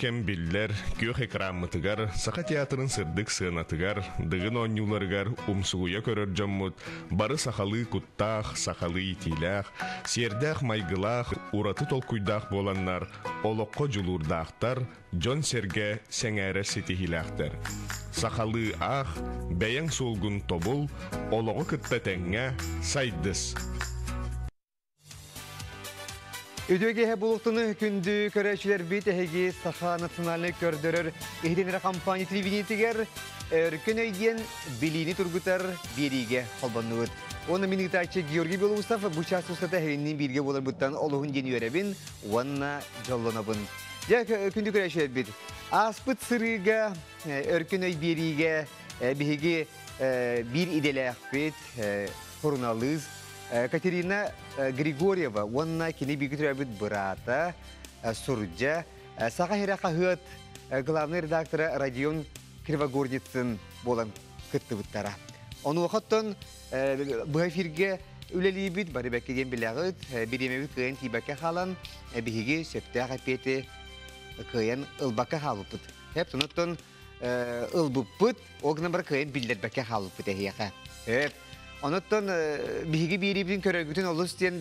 кем биллер, күйөх экранмытыгар, сақа театрын сырдык сыынатыгар, дыгын онюларыгар умсугуя көрөр жоммут, бары сахалы куттах, сахалы итилах, сердах майгылах, ураты толкуйдах боланнар, олоққа жулурдахтар, жон серге сеңәрі сетихилахтар. Сахалы ах, бәйәң солгун тобул, олоғы кытта тәңңә, сайдыс. Үдөге булуқтыны күнді көрәшілер бейт әхеге саха национальный көрдірір ehdenere компания телевидениетігер өркін өйден билини тургутар бериге холбануыт. Оны минитачы Георгий Белоусов bu час устата хериннин бирге болар буттан олуғын ден өребін, уанна жолланабын. Я күнді көрәшілер бейт. Аспыт сырыга өркін өй бериге беге bir иделі хурналыз, Катерина Григорьева, онна кини бигитрабит брата, Сурджа, саға херақа хыат главный редактора Родион Кривогорницын болан кытты бұттара. Оны оқыттын бұл эфирге үлелейбіт, бары бәккеден білағыт, біремеві күйен тибәкке қалан, біхіге сөпті қапеті күйен ұлбаққа қалыпыт. Хеп тұныттын ұлбыппыт, оғына бір күйен білдер бәкке қалыпыт әхияқа. Хеп, Онуттан биһиги биирибин көрөгүтүн олус тиен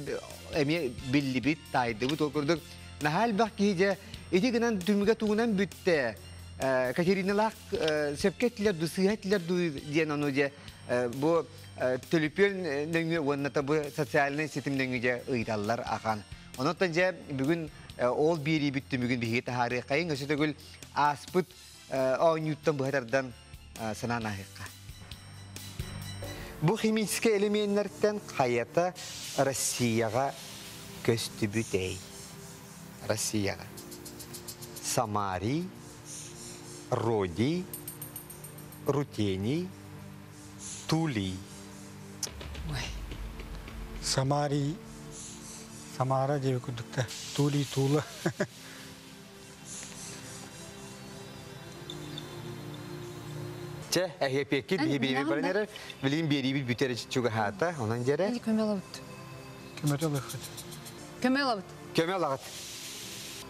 эми биллибит тайдыбыт окурдук. Нахал бак киже эти гынан түмүгө тугунан бүтте. Катериналак сепкеттилер ду сыяттилер ду диен ону же бу төлүпөн нөңү онната бу социальный сетим нөңү ыйдаллар ахан. Онуттан же бүгүн ол биирибит түмүгүн биһиги тахары кайын өсөтөгүл аспыт оонюттан быһатардан санаанахыкка. Бұл химический элементтен қайата Россияға көстүбүт ей. Россияға. Самарий, Роди, Рутений, Тули. Самарий, Самара деп күдікті. Тули, Тула. Че, әхе пекки бихи бейме барынерер, білейін бері бір бүтері чуга хата, онан жере. Көмелабыт. Көмөтө лыхыт. Көмелабыт.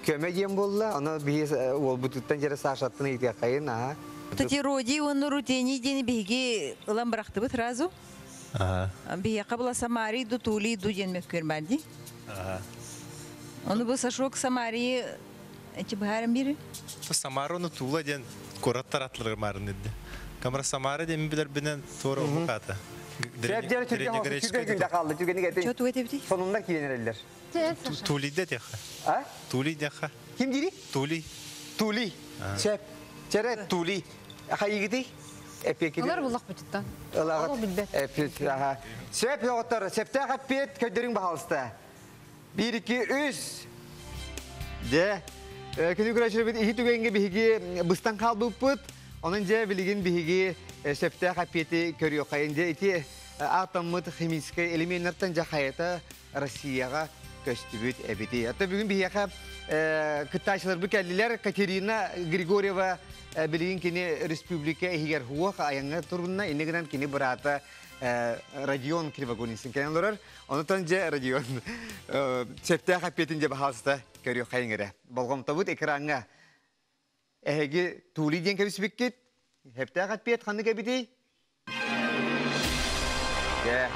Көме болла, оны бихи ол бутуттан жере сашаттын итке кайын, аха. Тати роди он рутени дени беги ылам быракты бит разу. Ага. Бия кабла самари ду тули ду ден мек көрмәди. Ага. Оны бу сашок самари эти бахарам бири. То Самарону тула ден кораттар атлар марын dedi. Камера Самара ден билер бинен тора түрген осы күнде қалды, кетті. Сонунда киленерелер. Тули де. А? Тули деха. Ким дири? Тули. Тули. Сәп. Жере тули. Игidi? Эпекиди. Олар буллак бүтіттан. Ылагат. Ол билбет. Эпет. Аха. Сәп yoğutar. Сәпте қапет көдерің бағалысты. Bir, iki, üç. De. Күні күрәшір бит ихи түгенге биһиги быстан қалбы бұт. Onun же билигин биһиги сәпте қапеті көріо қайын же ити атоммыт химический элементтен жахайата Россияға көстүбүт эбити. Ата бүгүн бияка кытайчылар бу келдилер Катерина Григорьева билигин кини республика эхигер хуа аянга кини брата район Кривогонисин кенелер. Онутан же табут экранга эһеги тули ден кебисбиккит хепте хапет ханны кебити. Э,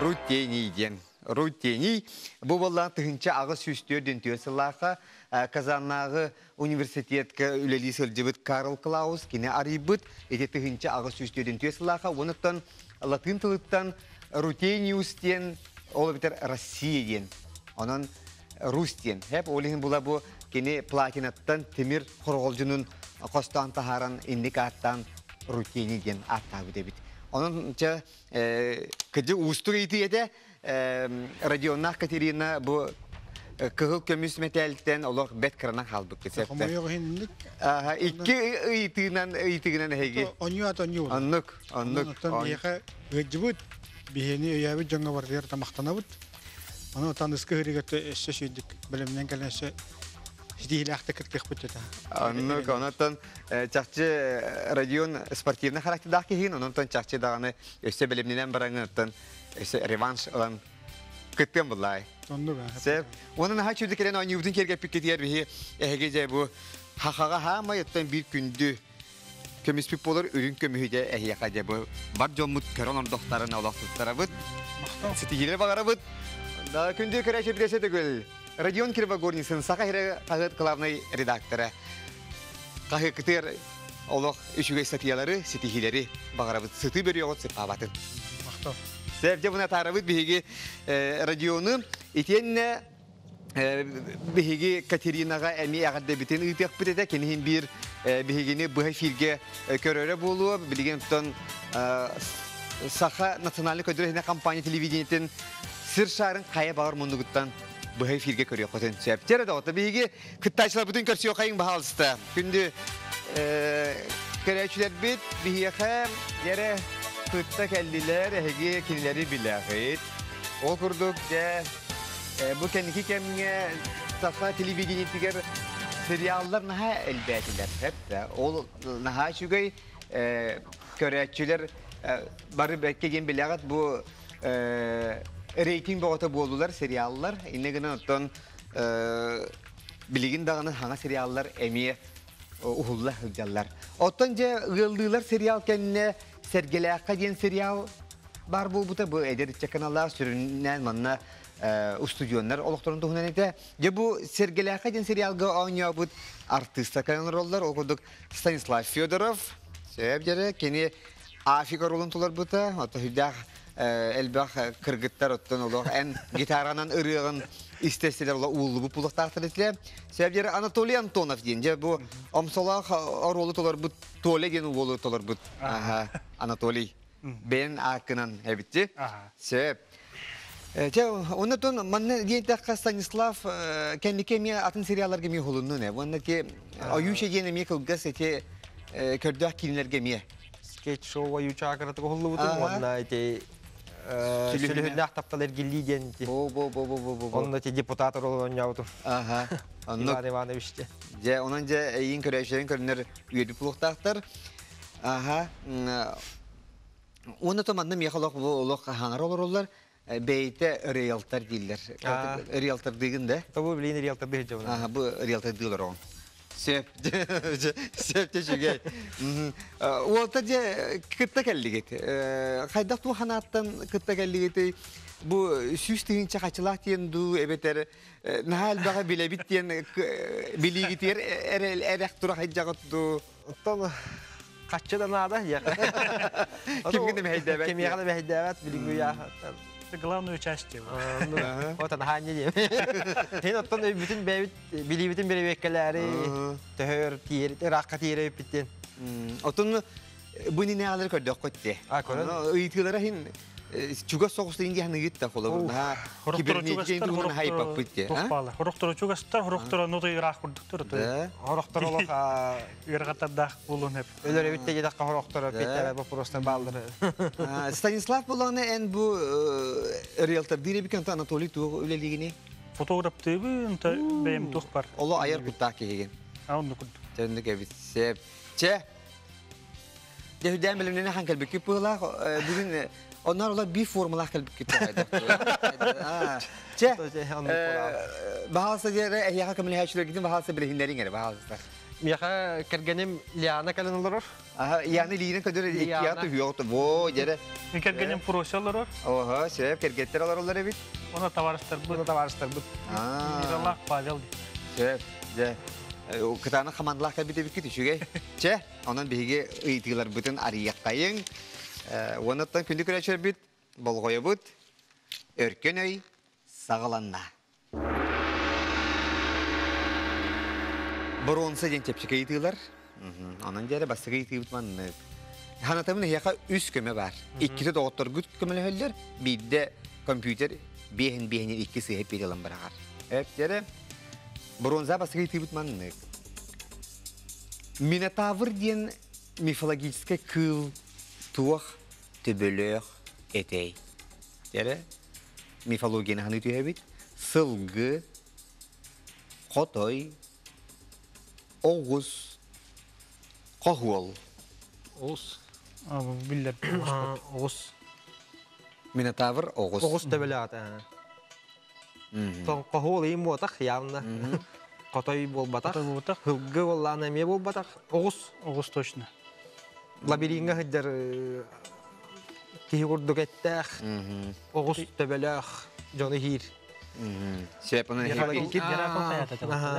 Рутени ден. Рутени. Бу болла тыгынча агы сүстөр дентөө сылаха Казаннагы университетке үлели сылжыбыт Карл Клаус кине арибыт эти тыгынча агы сүстөр дентөө сылаха онуттан латын тылыттан Рутениустен ол битер Россия ден. Рустен. Хеп олихин була бу кине платинаттан темир хорголжунун костан тахаран индикаттан Рутени ден аттабы дебит. Onunça kıcı ustu iti radionnak Katerina bu kıhıl kömüs metelten olur bet kırana kaldık kesepte. Комойого хинник. Aha iki itinan itinan hegi. Оню ат оню. Anlık anlık. Онуттан бияка гыджыбыт. Бихени өйәбит жаңа бардыр тамақтанабыт. Аны отан ыскы хырыгаты эссе шүйдік. Білімнен кәләсе Ждилахты кыртых бутета. Anlık ondan çakçı radion sportivna karakterdaki hin ondan çakçı dağını öse bilimlenen barangıtan öse revanş olan kıtken bulay. Онду ба. Sep, onun ha çocuk gelen aynı yudun kerge piketiyer bihi ehgece bu хахага хамайыттан бир күндү көмүспүп болор үрүн көмүһүдө эхияка жабы бар жоммут көрөн ордохтарын олохтуттарабыт ситигилер багарабыт да күндү көрәче билесе түгүл Родион Кирвагорнисын сака хире кагыт главный редакторы. Кахы кытыр олох үшүгей статьялары ситигилери багарабыт сыты бериогот сыпабатын Мақтау. Сәбде буна тарабыт биһиги радионы итенне биһиги Катеринага эми ягадда битен ыйтык битете кенихин бир биһигини быһа филге көрөрө болуу билген тон Саха национальный көдөрөһүнө компания телевидениетин сыр шарын быһа филге көрөк көтөн сәптер да ота биһиги кыттачылар бүтүн көрсө кайын баһалыста күндү көрәчүләр бит биһиэхэ яре кытта кәллилер эһиги кинилери биләхит ол дә бу кәники кемге саха телевидение тигер сериаллар хәп тә ол наһа шугай көрәчүләр бары бәккеген биләгат бу рейтинг богота болдулар сериаллар иннеген оттон билигин даганы хана сериаллар эмие ухулла хылжаллар. Оттон же ылдылар сериал кенне сергелеакка ден сериал бар бул бута бу эдер каналлар сүрүннән манна студионнар олохторун тухунан эте. Же бу сергелеакка ден сериалга ойноо бут артиста канал роллар окудук Станислав Федоров. Себеп жере кени Афика ролун тулар бута. Ото хүдах элбах кыргыттар оттон олох эн гитаранан ырыгын истеселер ола уулу бу пулуктактар этле. Себеп жере Анатолий Антонов ден же бу омсолах ролу толар бут Толе ден уулу толар бут. Анатолий. Бен акынан эбитти. Аха. Себеп Же, оннотон манна диетакка Станислав кеннике ми атын не. Аюша кылгас ми. скетч шоу онна сүлүхүннах тапталар гиллиден ти Бо бо бо бо бо бо. онна ти депутат Аха. Онно Иван Иванович те же онан же эйин көрөшөрүн көрүнөр үйөдү пулуктактар. Аха. Оны томанны бу олок хаңар олорлар. Бейте риэлтор дилер. А. Риэлтор дигенде. табу билин риэлтор бир жабына Ага, бу риэлтор дилер он. Сеп. Сеп тешеге. Уолта же кытта келдигет. Кайда ту ханаттан кытта келдигет. Бу сүз тигинче качылак тиен ду эбетер нахал бага биле бит тиен билигитер эрел эрек тура хайжагат ду. оттон каччы да нада я Кимге де Это. Хен төхөр тиер биттен Отун буни не алар көрдөк котте. А, хин чуга соғысты инде ханы гитта битте. Тухпалы. Хорохтору чугастар, хорохтору нуты ирах курдуктур. Да. Ороқтор олох Иргатадах булун хеп. өлөр битте жедак ороқтор биттер бу просто балдыр. Станислав Буланы эн бу риэлтор дире бикен Анатолий туг үлелигини. Фотограф. Оло аяр кеген. Аунду. Че. Ки пыла бүгүн onlar ola bir formula kılıp gitti. Ha. Че. Bahasa jere ehya kamil haşlar gidin bahasa bile hinlerin gene bahasa. Мияха кергенем Лиана кален олорор. Aha yani liğine kadar ihtiyatı yoktu. Bo jere. Икергенем проселлар, Oha sebep kergetler alır onlar ebit. она товарыстар Буна бу. таварыстар бу. Ha. Мираллах Павел. Sebep. Je. O kıtana kamandılar kalbi de bir bütün kayın. Onattan kündü küreçer bit. Bolgoya bit. Örken öy. Sağılanna. Бронса ден тепчеке итылар. Анан жере басыга ити бутман. Ханатамын яка үс көмө бар. Икките доктор күт көмөлөр, бидде компьютер бехин бехин икки сыйып берелем барагар. Эп жере бронза басыга ити бутман. Минотавр ден мифологический кыл, туах, төбөлөк, этей. Жере мифологияны ханы түйебит. Сылгы, Qotoy, Oğuz, Qohuol. Ус. А, биллер. Ус. Minotavr Oğuz. Огус төбеләт. Тон кохол им мотах явно. Котой болбатах. Котой болбатах. Хылгы болланы эме болбатах. Оғыз. Оғыз точно. Лабиринга хыддар тихи курдук эттэх. Оғыз төбелэх. Жоны хир.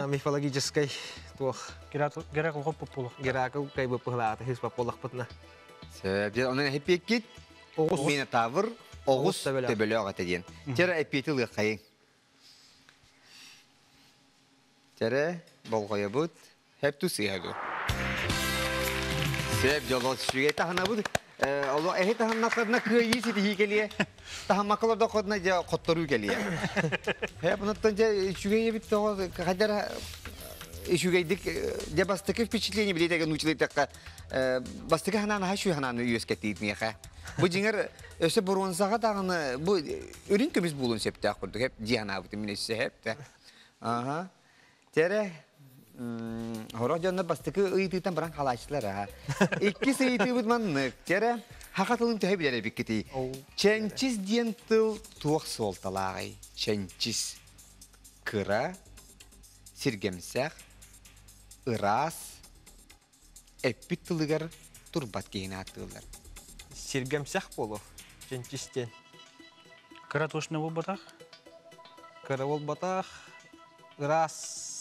Мифологический туох. Геракл хоп популах. Геракл кай бы пыглаата хис пополах пытна. Сеп оны хепеккит. Оғыз. Мина тавыр огус төбелөг атаден. Тера эпети лыкайын. Тера болгоя бут. Хеп ту сыяду. Сеп жоло шуге тахана бут. Оло эхе тахана кадна кыйы сити хикелие. Тахама кылы да кодна жа коттору келие. Хеп нуттан жа шуге бит то кадар Ишугейдик де бастыки впечатление билетеге нучилы такка бастыки ханан хашу ханан меха. Бу жиңер бу септе. Ага. Тере Бут маннык. Тере хакатылын төһө билер биккити. Ченчис диен тыл туак солталагай. Ченчис кыра сиргемсәх ырас эппит тылыгар турбат кейин аттылар. Сиргемсях болу. Ченчистен. Кыра точно болбатах. Кыры болбатах. Раз. Ченчис.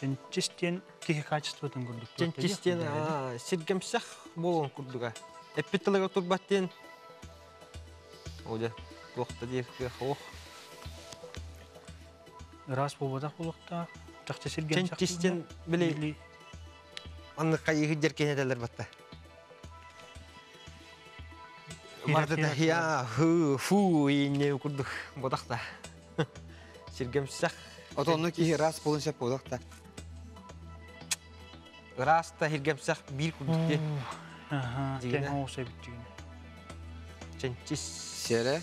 Ченчистен тихи качествотын көрдүк. Ченчистен а, сиргемсях болуын курдуга. Эппитилыга турбаттен. Оля. Тоқта дерке ох. Раз болбатах болукта. Жакча сирген Ченчистен биле анны кайы деркен эделер батта. Марды да я фу фу ине курдук бодакта. Сиргемсях Отонну ки рас болун сеп болакта. раста сиргемсях бир. Ченчис. Сере.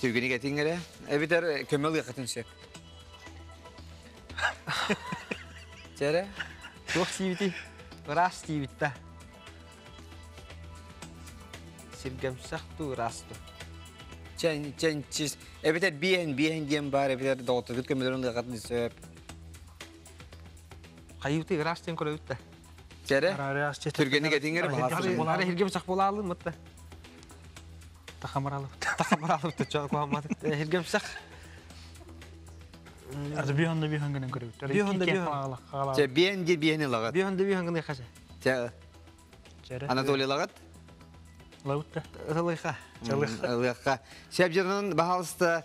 Түгүнү кетиңере. Эбитер көмөл якатын сеп. Сере. Тух сибити. Рас сибитта. Сиргемсях ту расту. Чен ченчис. Эбитер биен биен диен бар эбитер доктор көмөлөрүн якатын сеп. Кайыты растен көрөтте. Сере. Раз Түргені кетиңер баласы. Ара сиргемсях болалы мытта. Тахамаралып. Тахамаралып тача куамады. Сиргемсях Аз бихонда бихонгенен көрөт. Бихонда бихон. Че биен ди биен лагат. Че Анатолий лагат. Лаутта. Ылыха. Лыха. Сеп жернен бахалста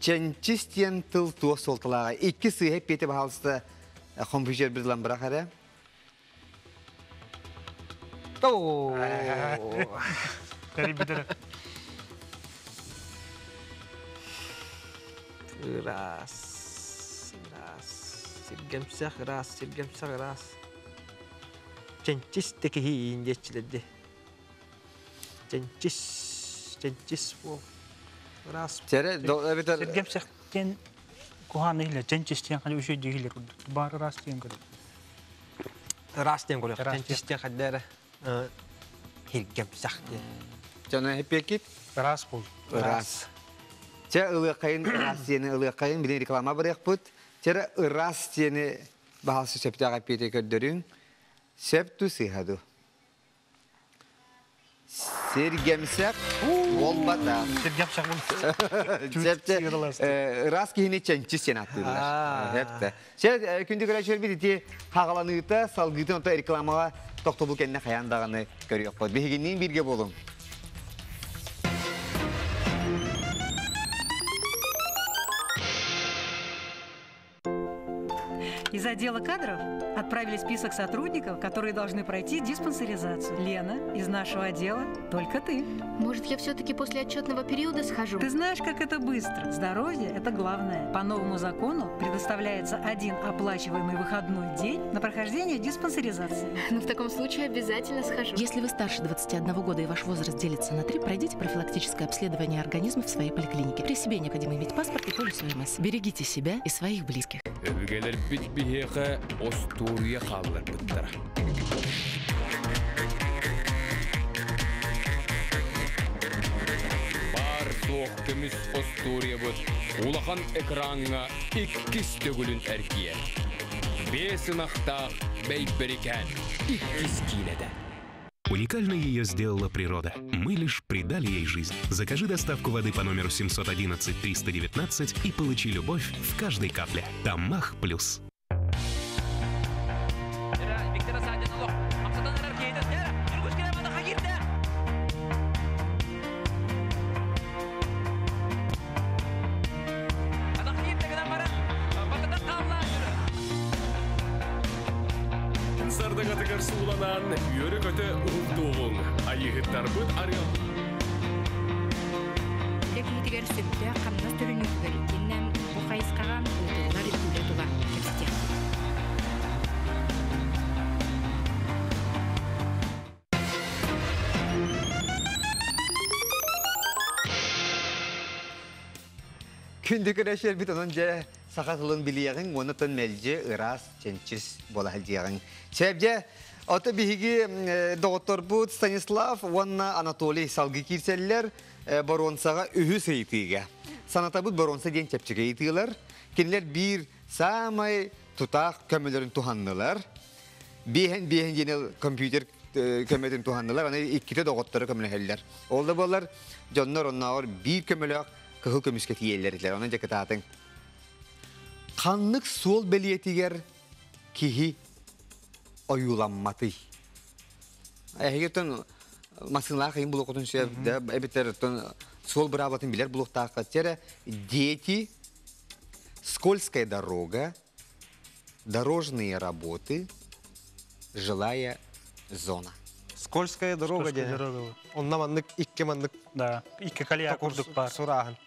ченчистен тыл туа солталага. Икки сы хеп бете бахалста компьютер бир ламбара хара. Тоо. Кери битер. Раз. Раз. Сиргемсях раз. Сиргемсях раз. Ченчис теки хиин дечилерди. Ченчис. Бол. Раз. Тере эбитер Сергемсек тен куханы хиле, ченчистен дегилер. Бары раз тен көрөт. Раз тен. Раз Ченчис тен хаддара. Сиргемсях де. жана хеп бекит. Раз бол. Раз. Че ылы кайын рас сені ылы кайын билен реклама барек бут. Тере рас сені бахалсы септага пете көрдөрүң. Септу сыйхаду. Сергемсек болбата. Сергемсек бол. Септе сыйраласты. рас кийини ченчи сен А. аттылар. Хепте. Че күндү көрөчөр бити хагаланыта салгыты онта рекламага токтобул кенне хаяндаганы көрөк бот. Бегинин бирге болуң. Отдела кадров отправили список сотрудников, которые должны пройти диспансеризацию. Лена, из нашего отдела только ты. Может, я все-таки после отчетного периода схожу? Ты знаешь, как это быстро. Здоровье – это главное. По новому закону предоставляется один оплачиваемый выходной день на прохождение диспансеризации. Ну, в таком случае обязательно схожу. Если вы старше 21 года и ваш возраст делится на 3, пройдите профилактическое обследование организма в своей поликлинике. При себе необходимо иметь паспорт и полис ОМС. Берегите себя и своих близких тарихы остурия қалылыр біттір. Бар соқтымыз остурия бұд, улақан экранға иккіс төгілін әркие. Бесынақта бейбірікен, иккіс кейледі. Уникально ее сделала природа. Мы лишь придали ей жизнь. Закажи доставку воды по номеру 711-319 и получи любовь в каждой капле. Тамах плюс. Сардагатыгар сууланан үйөрі көті ұлдуғын. Айығыттар бұд арыал. Тегитигер сөптө камнас төрүнүктөр киннен бу кайыскаган утулар үле тула кепсте. Күндү көрәшер бит онун же сахатылын билиягын, оны тон мелже ырас ченчис бола халдиягын. Себже Оты биһиги доктор бут Станислав, онна Анатолий салгы кирселлер боронсага үһү сыйтыга. Саната бут боронса ден чепчеге итылар. Кинлер бир самай тутак көмөлөрүн туханнылар. Биһен жена компьютер көмөтүн туханнылар. Аны икките доктору көмөлөһөллөр. Да болар жоннор оннагыр бир көмөлөк кыһыл көмүскө тиеллерлер. Аны жакытатын. Канлык сол белиетигер кихи оюламматы. Кыйын булу кутун сөйөп, да эбитер тон сол браватын билер булуктаакка тере дети, скользкая дорога, дорожные работы, жилая зона. Скользкая дорога дорога. Онна маннык икке маннык Да, икки калия курдук бар. сурагын.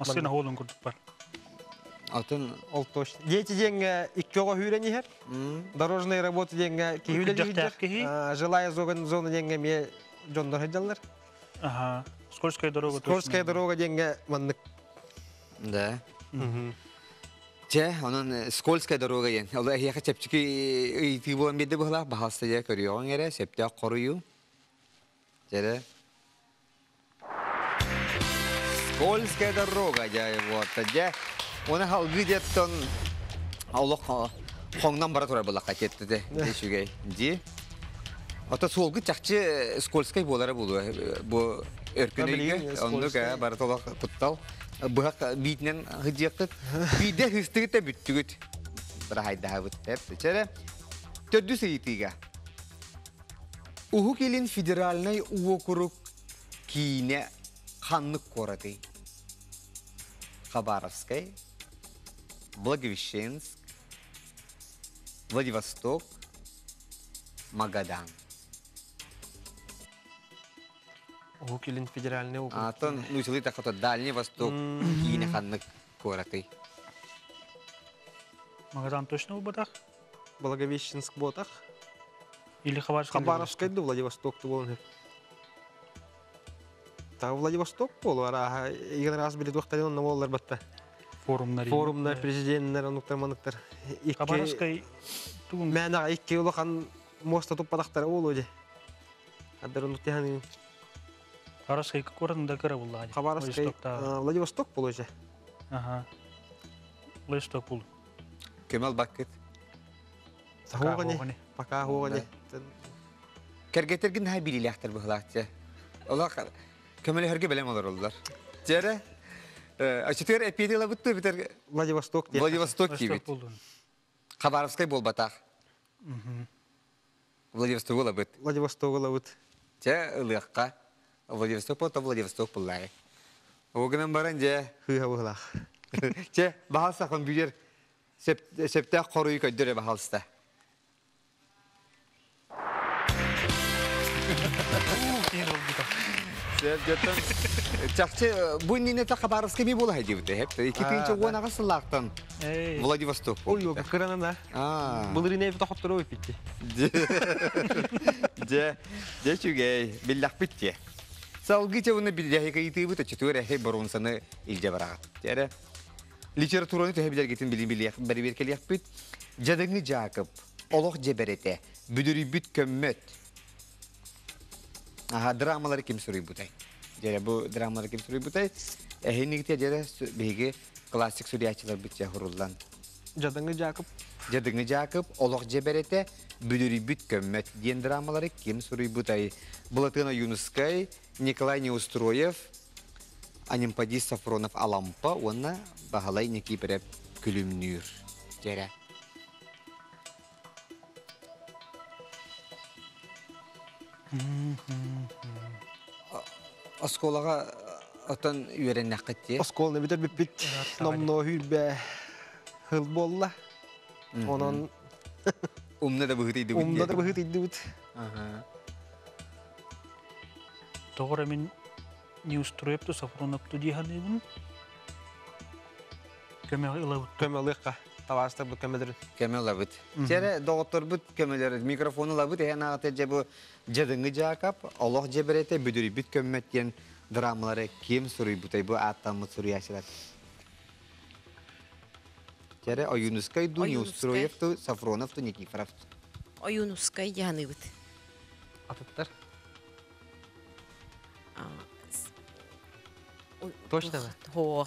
Машина холун курдук бар. Атын Ол точно. Дети деньги икке ого хүрени хер. Дорожные работы деньги кихүле жактаак кихи. Жилая зона зона деньги ме жондор хеджаллар. Ага. Скользкая дорога. Скользкая дорога деньги маннык. Да. Те, онун скользкая дорога ен. Ол эхияка чепчики ыйты болан беде быхла, бахаста я көрüyorsun ере, септе корую. Тере. Скользкая дорога, я вот, я. Оны халгы деттон Аллах хоңнан бара тура була катетти де, дешүгей. Ди. Ата солгы чакчы скользкай болары болу. Бу өркүнөйгө, Билген, онду ка бара толак туттал. Быхак битнен хыдыяктык. Биде хыстыгы да бүттүгүт. Бара хайда бут. Хеп, чере. Төдү сейтига. Уху келин федеральный округ кине ханнык кораты. Хабаровской, Благовещенск, Владивосток, Магадан. О, килин федеральный округ. А то, ну, если так вот Дальний Восток, кине ханнык кораты. Магадан точно убадах? Благовещенск ботах. Или Хабаровск? Хабаровскай да Владивосток ты болон. Та Владивосток болу ара иген раз билет вактан на боллар батта. Форумнар. Форумнар, президенттер, онуктар, мануктар. Хабаровскай тугун. Мәна икки улахан моста туппадактар. Аддар Хабаровскай корында кыра булла. А, Владивосток болу же. Ага. Владивосток бул. Кемал. Хоғани. хоғани. Пока хоғани. Кергетергин хай билиляхтар быхлаатча. Ола көмөлө херге белем олар олар. Жере Ачытыр эпидела бутту битер Владивосток де. Владивосток кибит. болду. Хабаровскай бол батах. Владивосток бола бит. Владивосток ола бут. Те ылыакка. Владивосток болта Владивосток буллай. Огынан баран же Хыга быхлах. Че бахалса компьютер септе коруй көддөрө бахалста. Сеп жеттен чакчы бу нене та Хабаровский ми бола хадибите хеп. Икинчи А, да. уонага сылактан Эй. Владивосток. Ой, yok kırana А. Бұл рине фото хоттыру битти. Чугей, биллах битте. Салгыча уны биллахи кайты бит четвере барагат. Тере литератураны бит. Олох жеберете, бүдүрү бит көммөт. Аха драмалар ким сұрый бутай. Жере бу драмалар ким сұрый бутай. Эхинигте дере биги классик сурячылар битче хуруллан. Жадыңы Жакып. Жадыңы Жакып олох жеберете бүдүри бүт көммөт диен драмалары ким суруй бутай. Булатына Юнускай, Николай Неустроев, Анимпади Сафронов Алампа, онна бағалай неки береп күлімнүр. Жере. Осколаға отон үйерен нақытте. Осколны битер бит номно хүлбе хыл болла. Онон Умна да бұғыт умда да быхыт идди бит. Тогора мен не устроепту Сафроновту диханыбын. Көмө ылабыт. Көмө лыкка. Таваста бу көмөдөр. Көмө лабыт. Жере доғыттор бұт көмөлер микрофоны лабыт. Эген ағаты же бұ жадыңы жақап, олық жеберете бүдүри бүт көммөткен драмалары кем суруй бутай бұ аттамы суруй ашырат. Жере Оюнускай ду, Оюнускай. Неустроевту, Сафроновту, Никифоровту. Оюнускай дяныбыт. Атыттар. Ой, Точно ба?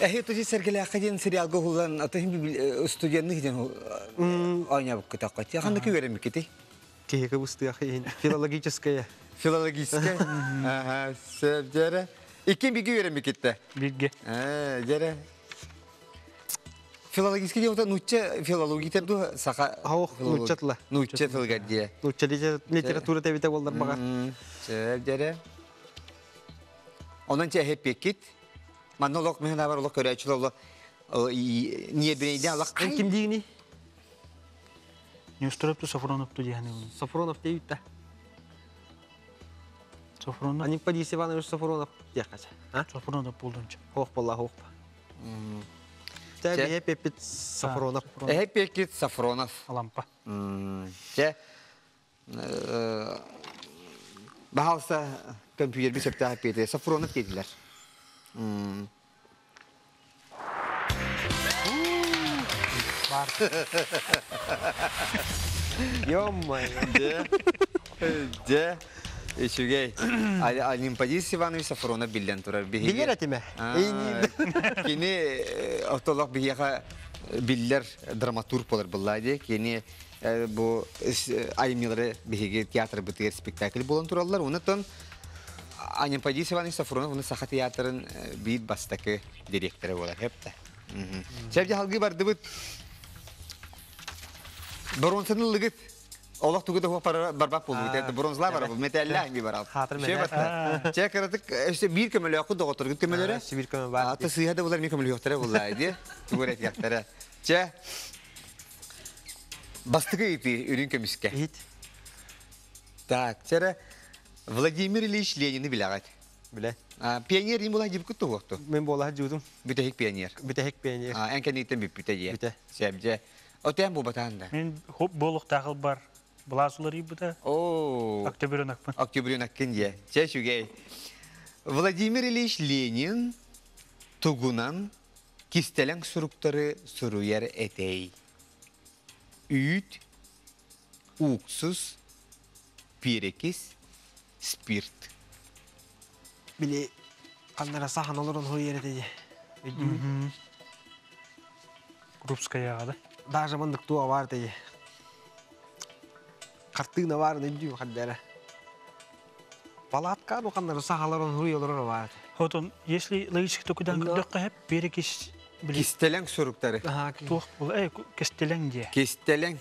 Эхи туси сергеле акаден сериал гохулан атахим студентны хиден ойнап кытакка. Яханды көөрем кити. Кеге бусты ахин. Филологическая. Филологическая. Ага, сөп жере. Иккен биги көөрем китте. Бигге. Э, жере. Филологический деп отан нучча филология деп ду сака. Хаух нуччатла. Нучча филология. Нучча литература тебите болдар бага. Сөп жере. Онан че хеп кит. Монолог мен бар олог көрөчүл оло. Ниет бенейде алак. Ким дигини? Не устроепту Сафроновту диханыбын. Сафронов дейүтта. Сафронов. Аник Падис Иванович Сафронов якача. А? Сафронов болдунча. Хох болла хох. Тебе пепит Сафронов. Хеп кит Сафронов. Алампа. Че Бахалса компьютер бисеп та пете Сафронов кетилер. Бар. Ё-моё. Де. Ишугей. Олимпадис Иванович Сафронов билден турар. Билер этиме. Кини отолок бияха биллер драматург болар буллайды. Кини бу аймилары биһиге театр битер спектакль болон тураллар. Унутон Олимпадис Иванович Сафронов уны саха театрын бит бастакы директоры болар хепте. Себде халгы барды бит. Бронсыны лыгыт. Олох тугу да барбап болду. Это бронзла бар бу. Металла би бар. Хатыр Şey batta. Çek aradık işte bir kömele yakı da oturdu kömelere. Sibir kömele var. Ata sıyha da bunlar bir kömele yoktur vallahi. Tuvalet yaktara. Çe. Bastıkı ipi ürün kömüske. Hit. Так, çere Владимир Ильич Ленин. Pioner yim bulah jib kutu waktu. Men bola judum. Bitehik pioner. Bitehik pioner. Ah, en kan iten bipite ye. Bite. Sebje. O tem bu batanda. Мен хоп болук тагыл бар. Буласулар ибыта. О. Октябрь акпын. Октябрь аккенде. Че шугей. Владимир Ильич Ленин тугунан кистелен суруктары суруяр этей. Үйт, уксус, пирекис, спирт. Sahan olurun hu yere dedi. Крупская ягода. Даже мандык туа var dedi. Картына var dedi хаддара. Палатка ну канlara сахаларын hu yolları var. Хотон, если логически то кудан кудакка хеп берекис Кистелен суруктары. тух бул э кестелен де. Кистелен.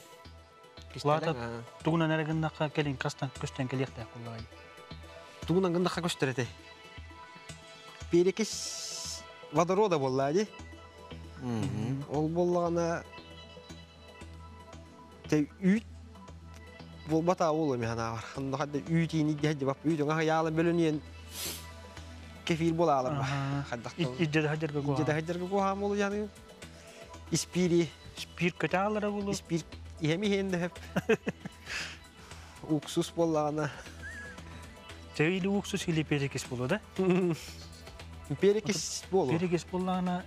Лата тугуна нерегиннака келин кастан көстен келекте куллай. Тугунан гында көстөрөтө. Перекис водорода боллады. Ол боллагана те үйт болбата ол эми ана бар. Анда хадда үйт ини дәҗи бап үйт аңа яалы бөлөнүен кефир болалар ба. Ага. Хаддактал. Иджеде хаджарга гуа. Иджеде хаджарга гуа болу яны. Испири. Спир көтө алара булу. Испир ihemi hende hep. Уксус боллагана. Тейли уксус или перекис болу да? Перекис болу. Перекис боллагана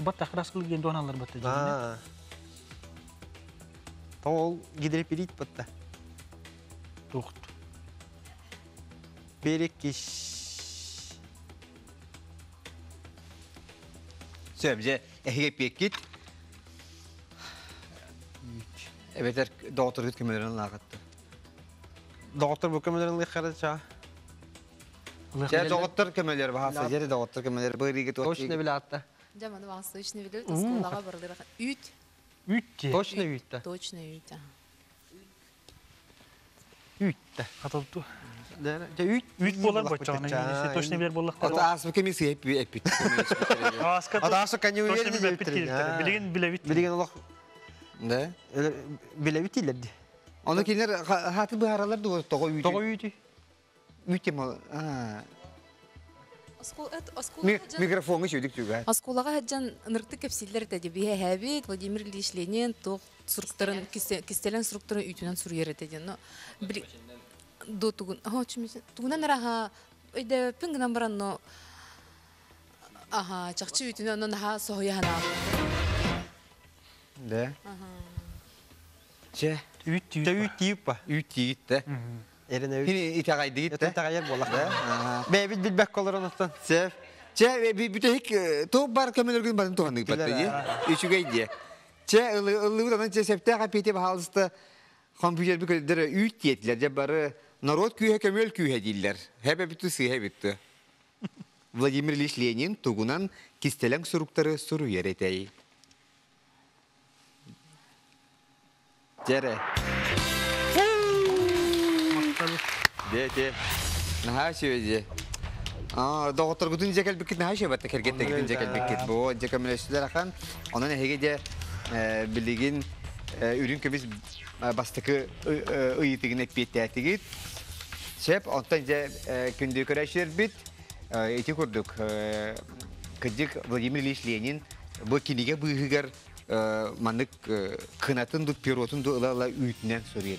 бат тахрас кылген доналар бат. А. Ол гидре перит батта. Тухт. Перекис. Pekit. Evet, er doktor git kümelerin lağıttı. Доктор бу көмөлөрүн лыхарача. Же доктор кümеler bahasa, же доктор kümеler bıyrı git. Точно билатта. Жаманы восточный билет, скулага бардыра. Үт. Үтте. Точно үтте. Точно үт. Үтте. Аталту. Же үт. Үт болар бачаны. Точно бер боллак. Ата кемisi hep hep bit. Аска. Адасы каню Точно верди бер биткилер. Билеген билебит. Билеген олох Да. илерди. Onu kiler hatı bu haralar da togo üyütü. Того үти. Эт осколага Mikrofonu şöydük çünkü. Осколага хаджан ныртык кепсиллер хабит Владимир Ильич Ленин тох структурын кистелен структурын үтүнөн сурьер теди. Но до тугун. Ха чүмүс тугунан раха өйдө пингнан баран но Аха, чакчы үтүнөн но ха соя хана. Да. Че. Үт Те үт тип ба. Üyütü үт. Тагайер билбек колор онуттан. Че. Че че народ. Vladimir Ilyich Lenin tugunan kistelen surukları suru yereteyi. Cere. De de. Naha şöyle. Aa, doktor gudun cekal bikit naha şey batta kergette gidin cekal bikit. Bu cekal meleştiler akan. Ona ne hege de bilgin ürün köbiz bastıkı ıyıtıgın hep yetti Şep ondan ce kündü köreşir bit. Eti kurduk. Kıcık Vladimir Ilyich Lenin bu kinige bıyıgar manık kınatın dut pirotun du ıla ıla üyütünen soruyor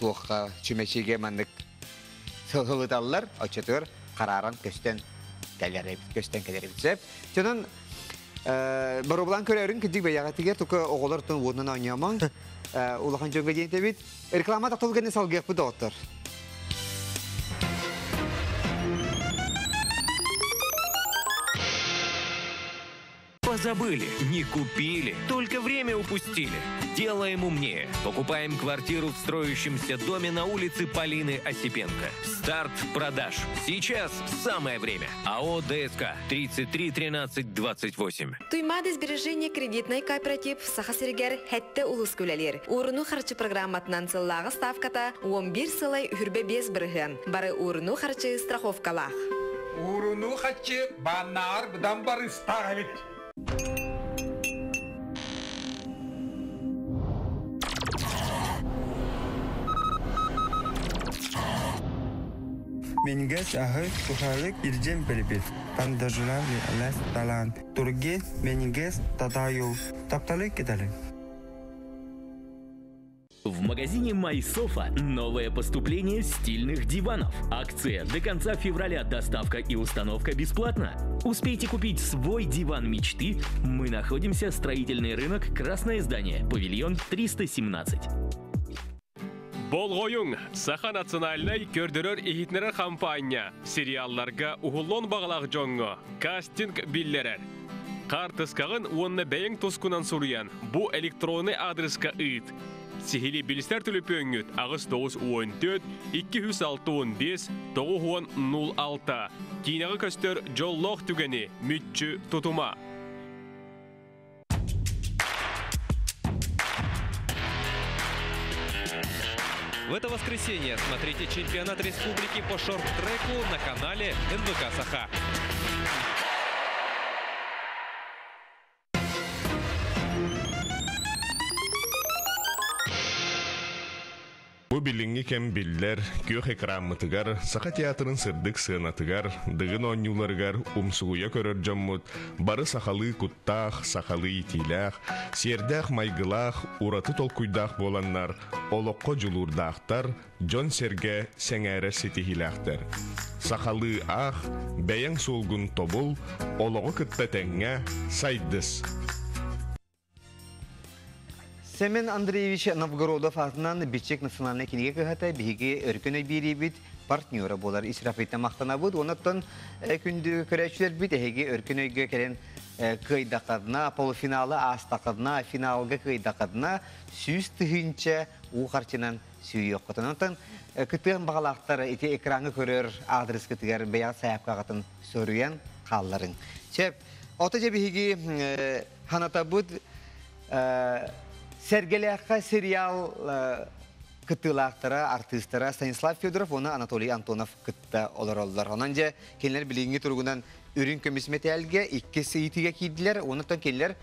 tuğka çümeçige manık hılıdallar açıtır kararan kösten gelir kösten gelir bit. Şep çonan Баробулан көрөрүн кидик бәяга тигер тука оголор тон воннан аняман. Улахан жонга дейін тебит. Реклама тактыл гене салгык бу доктор. Позабыли, не купили, только время упустили. Делаем умнее. Покупаем квартиру в строящемся доме на улице Полины Осипенко. Старт продаж. Сейчас самое время. АО ДСК 33 13 28. Туймады сбережения кредитный кооператив Сахасыргер хәтте улус күләлер. Урыну харчы программатынан сыллағы ставката 11 сылай үрбе без бірген. Бары урыну харчы страховкалах. Уруну хачы банар бдан бары ставит. Менгес ахы тухалык иржем перепет. Тандажулан ли алас талан. Турге менгес татаю. Тапталык кедалык. В магазине Майсофа новое поступление стильных диванов. Акция до конца февраля доставка и установка бесплатно. Успейте купить свой диван мечты. Мы находимся строительный рынок Красное здание, павильон 317. Болғойың, Саха национальный көрдірер ихитнерер компания сериалларга ухуллон бағалақ жоңғы, кастинг биллерер. Қар тыскағын онны бәйін тұскунан суриян, бұ электронный адреска ыйт. Сихили билістер түліпі өңіт, ағыз 9-14, 206-15, 9-06. Кейінағы көстер жоллоқ түгені, мүтчі тұтума. В это воскресенье смотрите чемпионат республики по шорт-треку на канале НВК Саха. Бу билинги кем биллер, күйөх экранмытыгар, сақа театрын сырдык сыынатыгар, дыгын онюларыгар умсугуя көрөр жоммут, бары сахалы куттах, сахалы итилах, сердах майгылах, ураты толкуйдах боланнар, олоққо жулурдахтар, жон серге сеңәрер сетихилахтар. Сахалы ах, бәйәң солгун тобул, олоғы кытта сайдыс. Семен Андреевич Новгородов атынан Бичек национальный кинеге кыхата биге өркөне бирибит партнеры болар исрафетте мактанабыт. Онаттан күндү көрәчләр бит эге өркөнөгө керен кыйдакадна полуфиналы астакадна финалга кыйдакадна сүз тыгынча у харчынан сүйөк котонтан кытын багалактар эти экраны көрөр адрес кытыгар бая саяпкагатын сөрүян калларын. Чеп ота же биги ханатабыт Сергеляққа сериал кыттылақтара, артистара Станислав Федоров, оны Анатолий Антонов кытта олар олар. Онан же келер біліңгі тұрғынан үрін көмісмет әлге, икки сейтіге кейділер, оны тон келер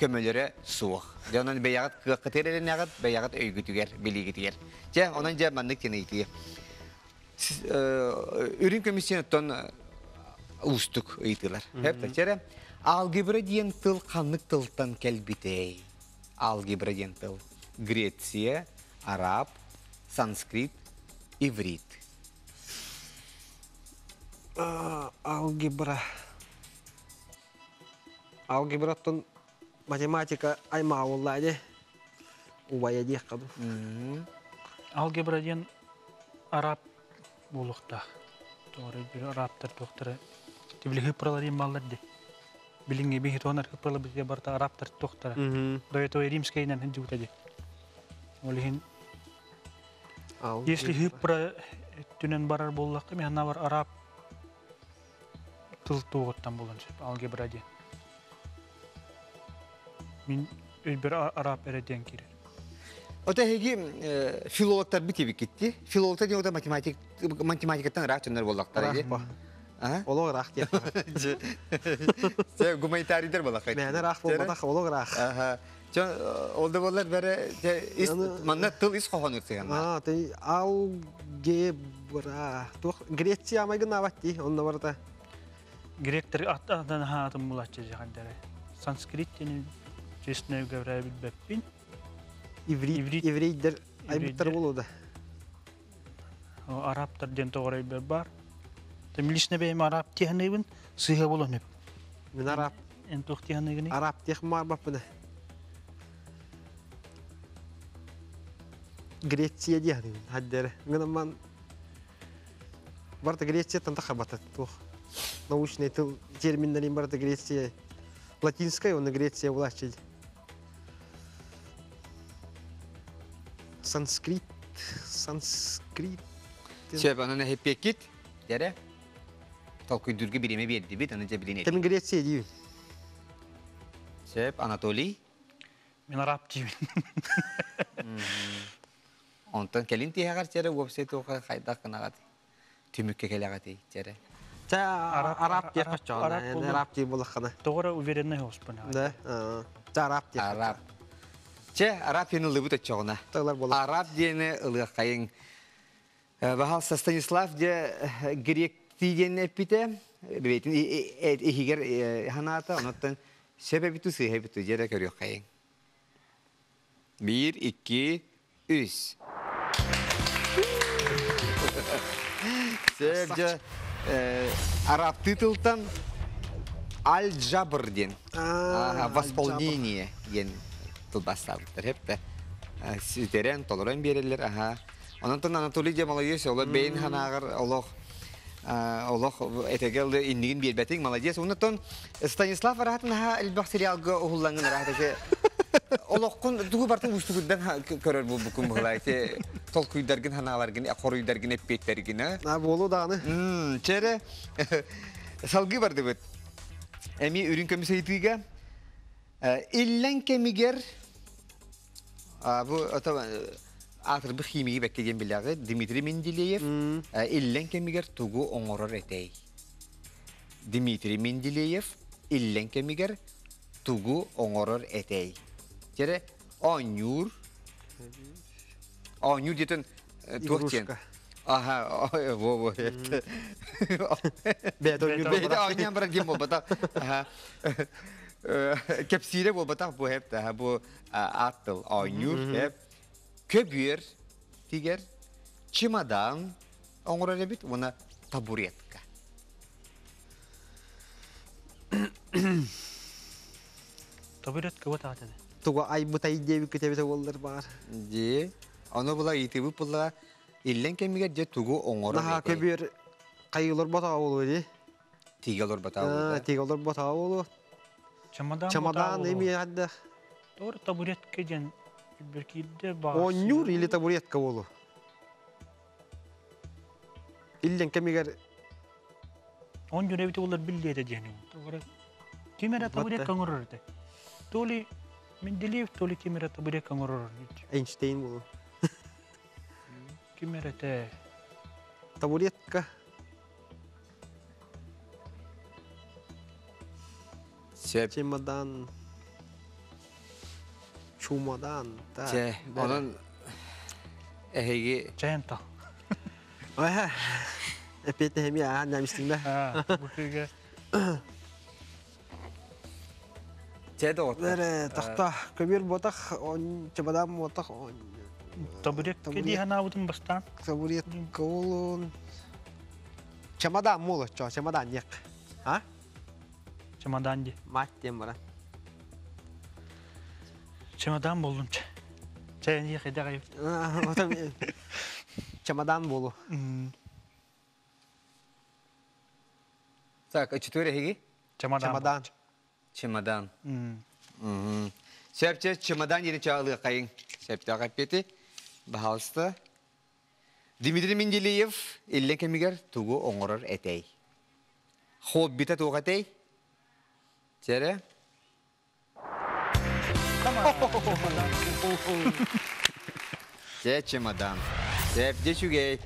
көмөлері суық. Же онан бәяғат қытыр әлін ағат, бәяғат өйгітігер, білігітігер. Же онан же мандық тені итіге. Үрін көмісен тон ұстық алгебра дейін тыл қанық тылтан кәлбітей алгебра деген. Греция, араб, санскрит, иврит. алгебра. Алгебраттан математика аймауыллады убая дек каду. Алгебра ден араб булукта тоғры бір арабтар тоқтыры тиблі хыпралар ем балдар де билинге бихи тонар хыпралы бізге барта арабтар тоқтыра до этого римскайнан хин жута де олихин если хыпра түнен барар боллаққа мен ана бар араб тыл туғыттан болан алгебра ден мен бір араб эреден кирер Ота хеги филологтар бит ебик кетти. Филологтар ден ота математик математикаттан рах жөндөр болдактар иде. Олог рах деп. Се гуманитарийлер болак. Мәне рах болмадак олог рах. Аха. Жон олда болар бере ис манна тыл ис кохон үртеген. А, ты алгебра. Тох Греция майгын аватти, онда барда. Гректер аттан хатым булачы жагандары. Санскрит тени честный говоря билбеппин. Иврит, еврейдер айбыттар болуда. Арабтар ден тоғырай бер бар. Тем лишне бейм араб технигин сыга болон хеп. Мен араб. Эн тох технигин. Араб тех мар баппына. Греция дияны хаддер. Гынаман барта Греция танта хабатат тох. Научный тыл терминналин барта Греция. Латинская, он Греция влачить. санскрит санскрит Сөп ананы хеппекит, дере. Толкуй дүргü биреме берди бит, аны же билин Тем Греция дию. Сөп Анатолий. Мен араб деймін. Онтан келин тиягар чере вебсайт ока кайда кынагат. Түмүккө келагат чере. Та араб деп качан. Араб деп булакана. Тогора уверенный хоспана. Да. Та араб деп. Араб. Че араб ені лыбыт отчоғына. Араб дені ылы қайын. Бағал Станислав де грек тиген эппите. Бейтін ихигер ханата, оноттан себебіту сыйхебіту жере көріқ қайын. Bir, iki, üç. Sebce Arap титултан Аль-Джабр ден. Восполнение ден тылбасталыктар хеп та ситерен толорон берелер аха онон Анатолий же молодец оло бейн ханагар олох олох этегел иннигин бербетин молодец онотон Станислав рахатын ха элбах сериалга ухуллангын рахаты олоққын дугу бартын устугудан көрөр бу букун булай те толкуйдаргын ханаларгын коруйдаргын эппеттергин а болу даганы чере салгы барды бит эми үрүн көмүсөйтүгө иллен кемигер bu atır bu химии бәккеден биләге Дмитрий Менделеев иллен кемигер тугу оңорор этей. Дмитрий Менделеев иллен кемигер тугу оңорор этей. Жере онюр онюр детен Туохтен. Игрушка. Ага, ой, во, во, это. Бәді ойныр Бәді болбата. ойнан бірақ дем болбата. Кепсире болбата bu hep daha bu а, attıl oynuyor Mhm. hep. Köbür, tiger, çimadan, oңырар бит, ona табуретка. Табуретка вот атады. Туға ай бұтай деби кетебете болдар бар. Же, оны була итиби була иллен кемигер же тугу оңорор. Наха көбер қайылар батаға болу де. Тигелор бата А, болду. Тегелар батаға болу. Чамадан Чамадан эми хадда. Doğru табуретка ден беркиде бар. Онюр или табуретка болу. Иллен кемигер Он жүре бите олар билдеде дени. Doğru. Кемера табуретка ngororды. Толи Менделеев, толи кемера табуретка ngororды. Эйнштейн болу. Кемера те. Табуретка. Сеп. Чемодан. Чумадан. та, Же, бәрі. onun эһиги Чаянта. Ага. Эпете хеми а намистинда. А, бүкеге. Же да отта. Бәрі тақта көбер ботақ, чемодан ботақ, он Табуретка ди хана бастан. табуретка болун. Чемодан молы, чо, чемодан нек. А? Чемодан ди. Мать тем. Чемодан болдум. Чаян ехе дагай. А, отам, э, Чемодан болу. Так, а четвере эһиги? Чемодан. Чемодан. Сепче чемодан ери чагылы кайын. Септе капети. Бахалста. Дмитрий Менделеев иллен кемигер тугу оңорор этей. Хоббита тугатей. Чере? Же чемодан. Сеп же чугей.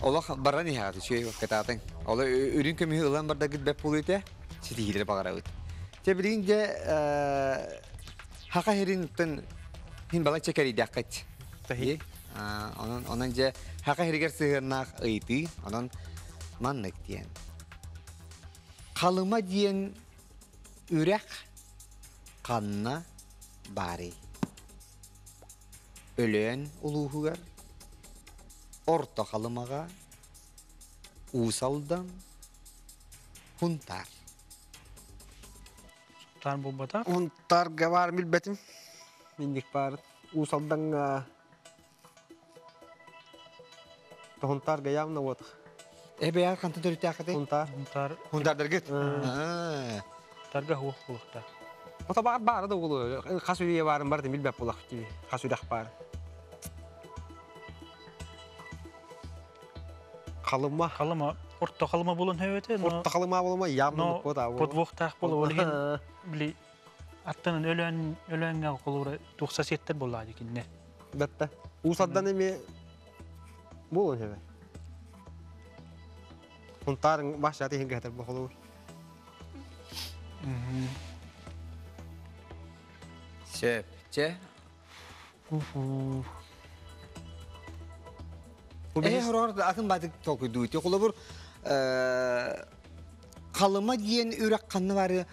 Ола баран ихаты чугей кататын. Ола үрүн көмү ылан барда гит беп булуйте. Ситигилер багара үт. Те билин же хака херин тен хин бала чекери даккат. Тахи. Онон онон же хака херигер сыгырнак ыйты, онон маннык диен. Қалыма диен үрәк қанна бари. Өлен улуһугар орто қалымаға усалдан хунтар. Тар болбата. Унтарга бар билбетим. Миндик бар. Усалдан Хунтарга явно вот. Эбе яр канты төрүтө акыты? Хунтар. Хунтар. Хунтар дергет. Тарга хук булыкта. Ота бар бар да болу. Хасуя барын бар да билбеп болак тиби. Хасуя бар. Қалыма. Қалыма. Орто қалыма болон хөбөтө. Орто қалыма болма явно Но вот а. подвохтах болу олген. Били аттанын өлөн өлөнгө колура тухса сеттер болады кинне. Бетте. Усалдан эми болон хебе. Хунтарын башаты хингетер болу. Че? Э, хорор атын бадык толку дуйты. Кулы бур қалыма диен үрәк қанны бары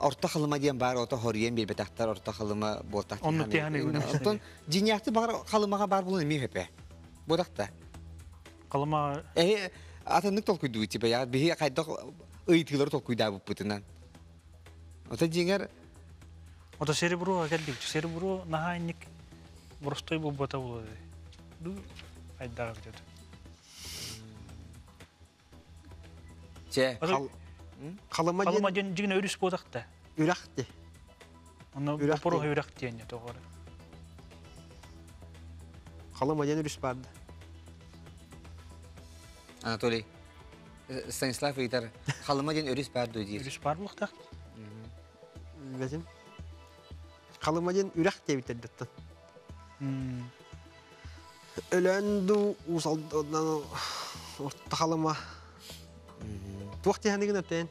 орта қалыма диен бар, орта хориен бир бетақтар орта қалыма болтақ. Онны тияны күнәсіне. Оттон жинияқты бар қалымаға бар болын ми хепе. Бодақта. Қалыма Э, атаннык толку дуйты бе, я бихи қайдақ ыйтылар толку да бұппытынан. Ота жиңер Ота серебро келдик. Серебро нахайник простой болбата болот. Ду айдага кетет. че Қалыма Қалыма ден үрәкте. Аны Үрәк попоро дейм. үрәк тиенне тогоры. Қалыма ден үрүс барды. Анатолий Станислав Итар қалыма ден өріс бар дөйдер. Өрүс бар булакта. Билбетим. Қалыма ден үрәкте битердеттен. Өлөнду усалдан орта қалыма. Туақти хандигин өттен.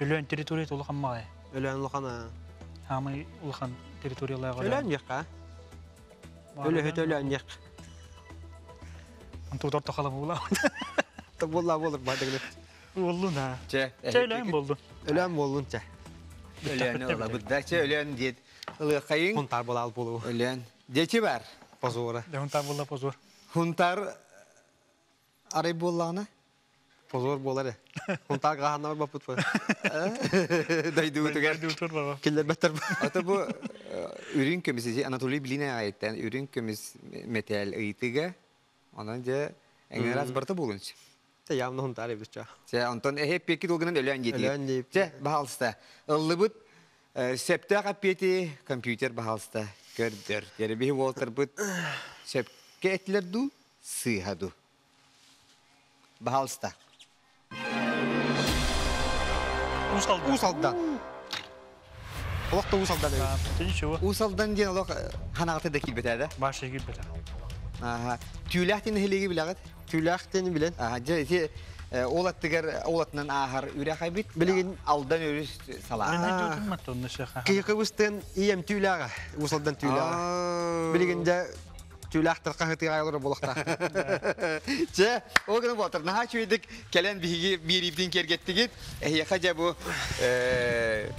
Өлөн территория толы каммагай. Өлөн лохана. самый улхан территорияларға Өлән яққа. Өлі хөт өлән яқ. Антудар тахала була. Болла болыр бадыгылы. Болду да. Че, Чөйлән болду. Өлән болдun че. Өлән ола бұддакча өлән дед. Ылықайын. Хунтар бола ал болу. Өлән. Дечи бар. Позора. Хунтар бола позор. Хунтар арай болланы. Позор болары. Хунтар гаханна бапыт фы. Дайду түгәр. Киллер бәттер. Ата бу үрин көмесе Анатолий Блина айттан үрин көмес металл ыйтыга. Анан же эңер раз барта булынчы. Те явно хунтар ебича. Се Антон эхе пеки долгынан өлән жети. Өлән дейіп. Се баалста. Ыллыбыт септе капети компьютер баалста. Көрдер. Яре би Уолтер бут сепке этлер ду сыйхаду. Баалста. Усалдан. Усалдан. Ден олақ ханағаты да килбетеді. Башы. Хелеги билагат. Тюләхтен билен. Аха. Же се олаттыгар олатынан ахар үрәхай бит. Билеген алдан өрүс сала. Кыйқыбыстын ием тюләға. Усалдан тюләға. Билегенде тюләхтер қағыты айлары болақта. Же, огын болтыр. Наха чуйдык келен биги бириптин кергеттигит. Эхе хажа бу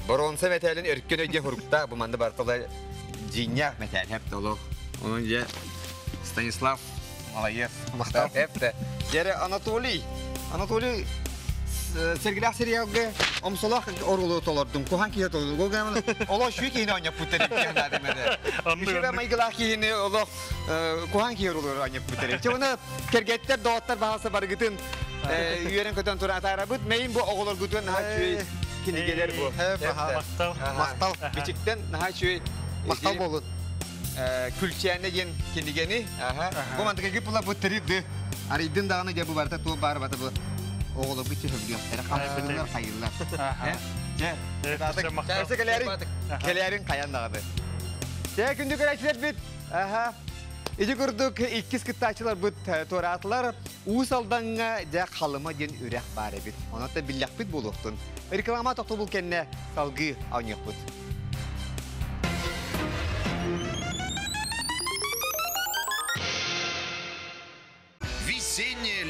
боронса металин өрккөн өйде хурукта бу манды бартыла жинья метал толу. Onun же Станислав хеп те. Жере Анатолий. Анатолий Сергейлах сериалга омсолах орулу толордум. Кохан кие толордум. Гоган оло шуй кийин ойнап майгылах оло кие орулу ойнап кергеттер гутун наха чуй кинигелер бу. Мактал. Мактал. Бичиктен наха чуй Мақтал болын. Күлчәне ген кинигени. Аха. Бу мантыга гипла бутерип ди. Аридин даганы же бу барта ту бар gündük öğrenciler bit. Aha. İki kurduk, ikiz kıttaçılar bu toratlar. Usaldan ja kalıma gen ürek bari bit. Ona da billak bit buluktun. Reklama toktu bul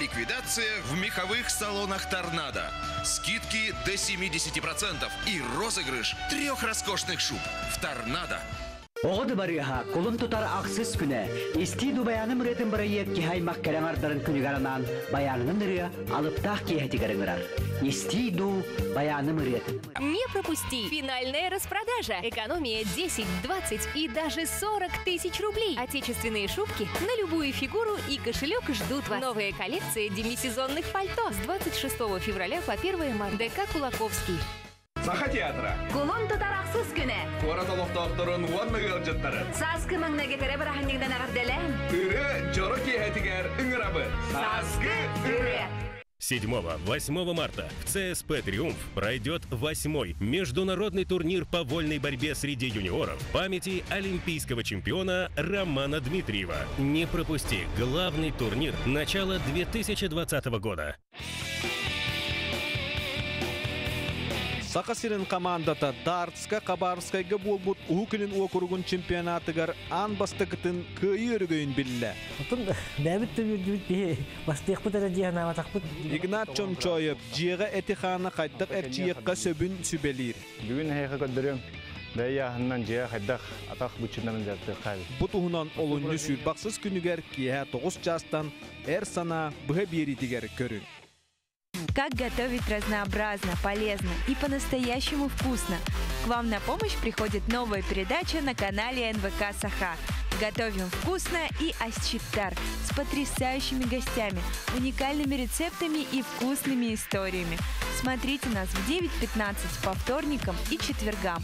ликвидация в меховых салонах «Торнадо». Скидки до 70% и розыгрыш трех роскошных шуб в «Торнадо». Оғыды барыға, қолын тұтар ақсыз күні, истиду баяным ретін бірайек кихаймақ кәрәңардарын күнігіранан баянының рыя алыптақ кехетігіріңірар. Истиду баяным ретін. Не пропусти! Финальная распродажа. Экономия 10, 20 и даже 40 тысяч рублей. Отечественные шубки на любую фигуру и кошелек ждут вас. Новая коллекция демисезонных пальто с 26 февраля по 1 марта. ДК Кулаковский. Саха театра. Кулон тутарақсыз күні. Қорат олықтақтырын уанныға жыттары. Саскы маңна кетері бірахыннегден ағырделен. Үрі жоры кейхетігер үңірабы. Саскы үрі. 7-8 марта в ЦСП «Триумф» пройдет восьмой международный турнир по вольной борьбе среди юниоров памяти олимпийского чемпиона Романа Дмитриева. Не пропусти главный турнир начала 2020 года. Сақасырын командата Дартска Хабаровскайга болбут Укілін округун чемпионатыгар ан бастықытын күйі өргөйін білі. Отын бәбіт түгіл бе бастық бұт әрі дейін аватақ бұт. Игнат Чомчоев жиға этихана қайдық әрчиекқа сөбін сүбелер. Бүгін хайқы көндірім. Бәйя ханнан жия хайдақ атақ бүчіннен жарты қал. Бұтуғынан олынны сүрбақсыз күнігер кия 9 жастан әр сана бұға беретігер көрін. Как готовить разнообразно, полезно и по-настоящему вкусно? К вам на помощь приходит новая передача на канале НВК Саха. Готовим вкусно и асчиттар с потрясающими гостями, уникальными рецептами и вкусными историями. Смотрите нас в 9.15 по вторникам и четвергам.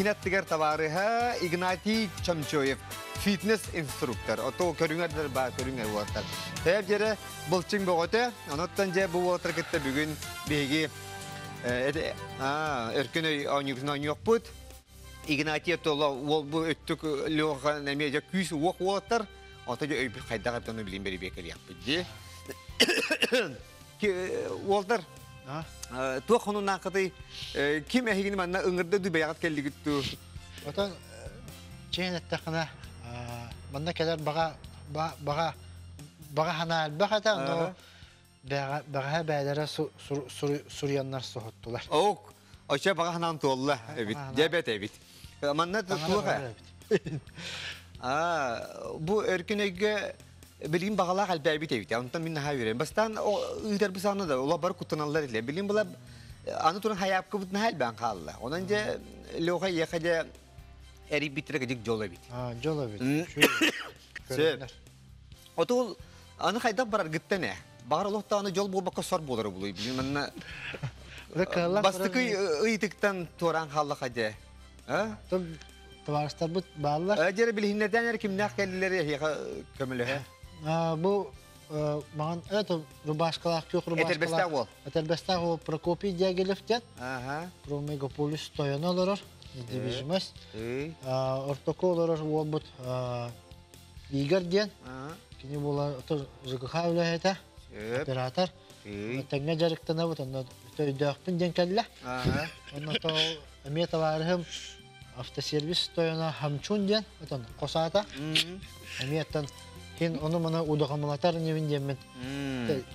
кинаттыгар товары ха Игнатий Чамчоев фитнес инструктор. Ото көрүңөр ба көрүңөр уаттар. Хэ жере булчың боготе. Оноттан же бу отыр кетте бүгүн беги эде а эркөнөй онюкна онюкпут. Игнатий тола ол бу өттүк лёга неме же күс уок уаттар. Ото же өйбүр кайдага тону билим бери бекер яппы же. Уолтер. Туох хонун нақыды ким эхигини манна ыңырды дүбәягат келлигитту. Отон чейнеттақына манна келер бага бага бага хана албахата но бага бәдәре сурьяннар соһоттулар. Ок, оча бага ханан толла эбит. Дебет эбит. Манна туога. А, бу өркүнөгө билим багалак албайбит эбит. Онтан мин ха юрем. Бастан ыйтар бисаны да ула бар кутаналлар иле. Билим була аны туран хаяп кыбыт нахал бан калла. Онан же лоха яхаде эри битреге дик жол эбит. А, жол эбит. Сөп. Отул аны хайдап барар гыттене. Багар лохта аны жол болбакка сор болар булуй. Билим манна Бастыкы ыйтыктан туран халла хаде. А? Товарыстар бут баалар. Әҗәре билһиннәрдән әр кимнәк Бу маған это рубашкалар кök рубашкалар. Этербестәк ул. Этербестәк ул Прокопий Дягилевтен. Ага. Промегаполис стояналар. Недвижимость. Ортоколар ул бут Игорь ден. Кини була то ЖКХ үләһәтә. Оператор. Тәңгә жарыктана бут анда төйдәкпин ден кәллә. Ага. Онда то металарым автосервис стояна хамчун ден, отон косата. Хин оны мына удагамлатар невин демен.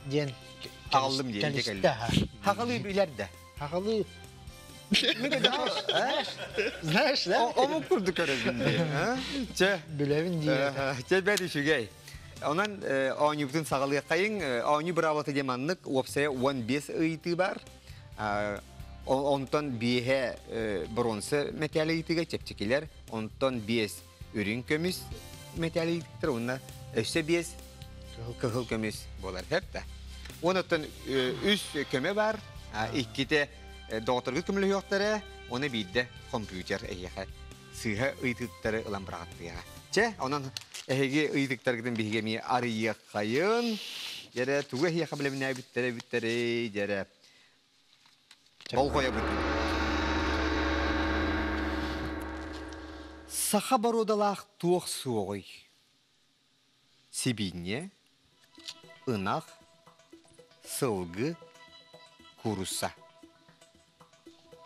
Ден Аллым ден келде. Хакылы биләрдә. Хакылы Знаешь, да? Ому курду көрөзүндө, а? Че, билевин дие. Че бәди шугай. Онан оңюптун сагалыга кайын, оңю браваты деманнык, опсая 15 ыйты бар. Онтон бие бронсы металлитиге чепчекелер, онтон биес үрін көміс металлитиктер, онна өсі биес кыхыл көміс болар хепті. Онтон үс көмі бар, икките доғытырғы көмілі yoқтары, оны бейді компьютер әйеға сыға ыйтыктары ылан бірағаттыға. Че, онан әйеге ыйтыктаргыдың бейге ми ария қайын, жәрі туғы әйеға білеміне біттері біттері, жәрі Ол қоя. Саха барудалақ туық суғой. Себине, ынақ, сылғы, куруса.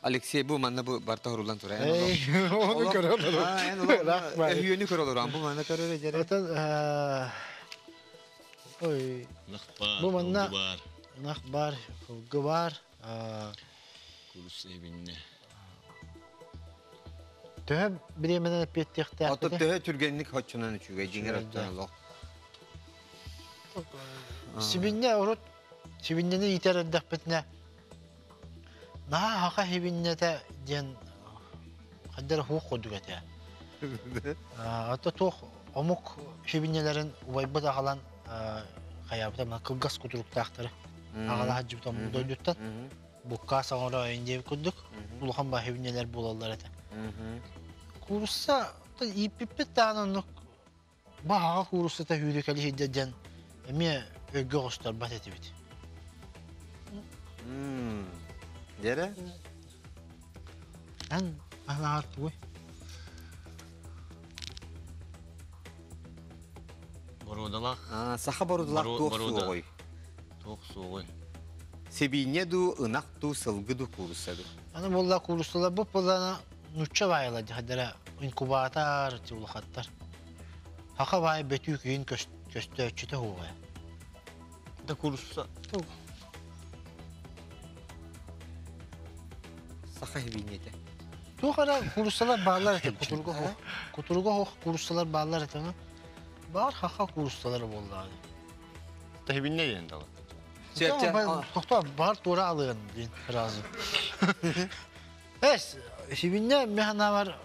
Алексей, бұл манна бұл барта хұрулан тұра. Эй, оны көрі олар. Үйені көрі олар, бұл манна көрі олар. Отан, ой, манна бар, хылғы бар, Курс эбинне. Төһө биременен петтехте. Ото төһө түргенник хоччунан үчүгө жиңер оттан лох. Сибинне орот сибиннени итер дәппетне. На хака хибиннете ден хаддер хук кодугете. Ото тох омук хибиннелерин убайбыт агалан хаябыта ма кылгас кутуруктактары. Агала хаджыбытан мудойдуттан. Букка саңора өйіндеп күрдік. Бұлған ба хевнелер болалар әті. Курса иппиппет таанын бағаға курса та хүйрі әме өгі ғостар бат әті бит. Дере? Ән ана арты ғой. Борудалақ. Саха борудалақ туық суғой. Туық суғой. Себине ду ынақ ду сылгы ду курса ду. Аны болла курсалар бұл болана нучча байла дихадара инкубатор ти улахаттар. Хака бетүү күйін көстө өчүтө хугай. Да курса. Саха хибинете. Тухара курсалар баалар эте кутурга хох. Кутурга хох курсалар баалар эте. Бар хака курсалар болла. Тахибинне ден дала. Тохта бар тура алыгын дин разы. Эс, хибинне механа бар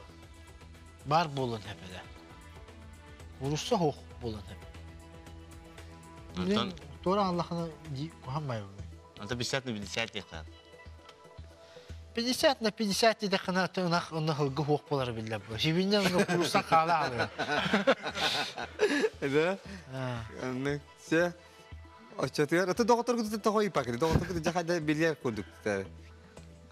бар болын хепеде. Урусса хох болын хеп. Нуртан Тора Аллахына кухаммай бұл. Это 50 на 50 текат. 50 на 50 иде қана тынақ оны хылғы хоқ болар білді бұл. Курса қала алыр. Да? Анны. Се. Очотуяр. Это доктор күтү тохой пакет. Доктор күтү жахада билер курдуктар.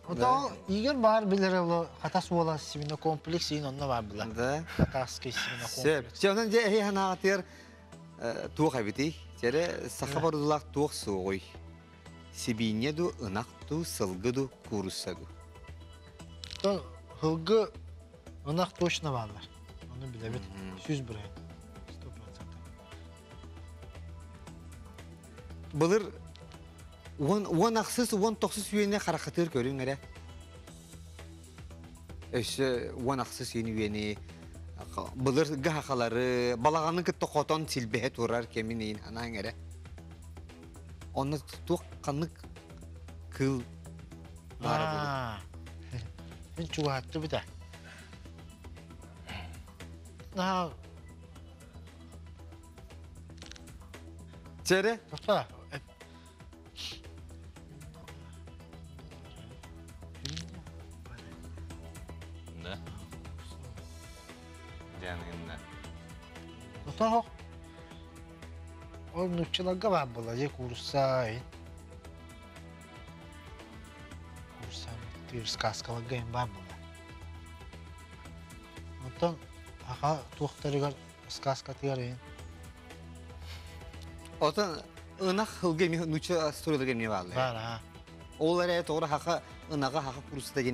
Ота егер бар білер ол хатас бола семена комплекс онна бар бұла. Да. Хатас ке семена Се. комплекс. Абити. Тере сахабардулак туох суой. Сибинеду ынакту сылгыду курусаду. То хылғы ынақ точно. Оны біле бит. Сүз бір. Былыр он аксыз он аксыз үйене үйене былыр гахалары балаганын кытты котон силбеhe турар кемин анаң эре. Оны тук канык кыл бары. Аа. Мен чугатты бита. На, Тере? тоқта. Нуччыларға бар бұла, же курса, ин. Курса, тир бұла. Онтон, аға туқтарыгар сказка ынак хылгеми нуча сторилер не балы. Бар, а. Ол эре тогра хака ынага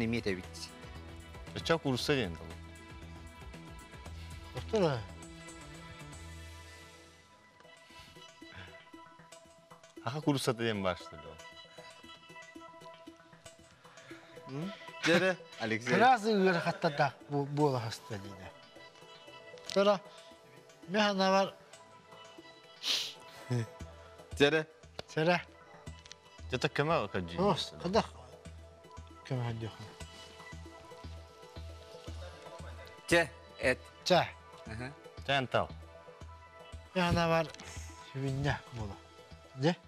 мете бит. Ча Aha kuru satıya mı başladı o? Alexey. Kırası üyer hatta da bu, bu ola hastalığına. Sonra mehana var. Dere. Dere. Yatak kime bakacağım? Oh, Nos, kadak. Kime hadi Çe, et. Çe. Çental. Mehana var. Hüvinne mola. Ne?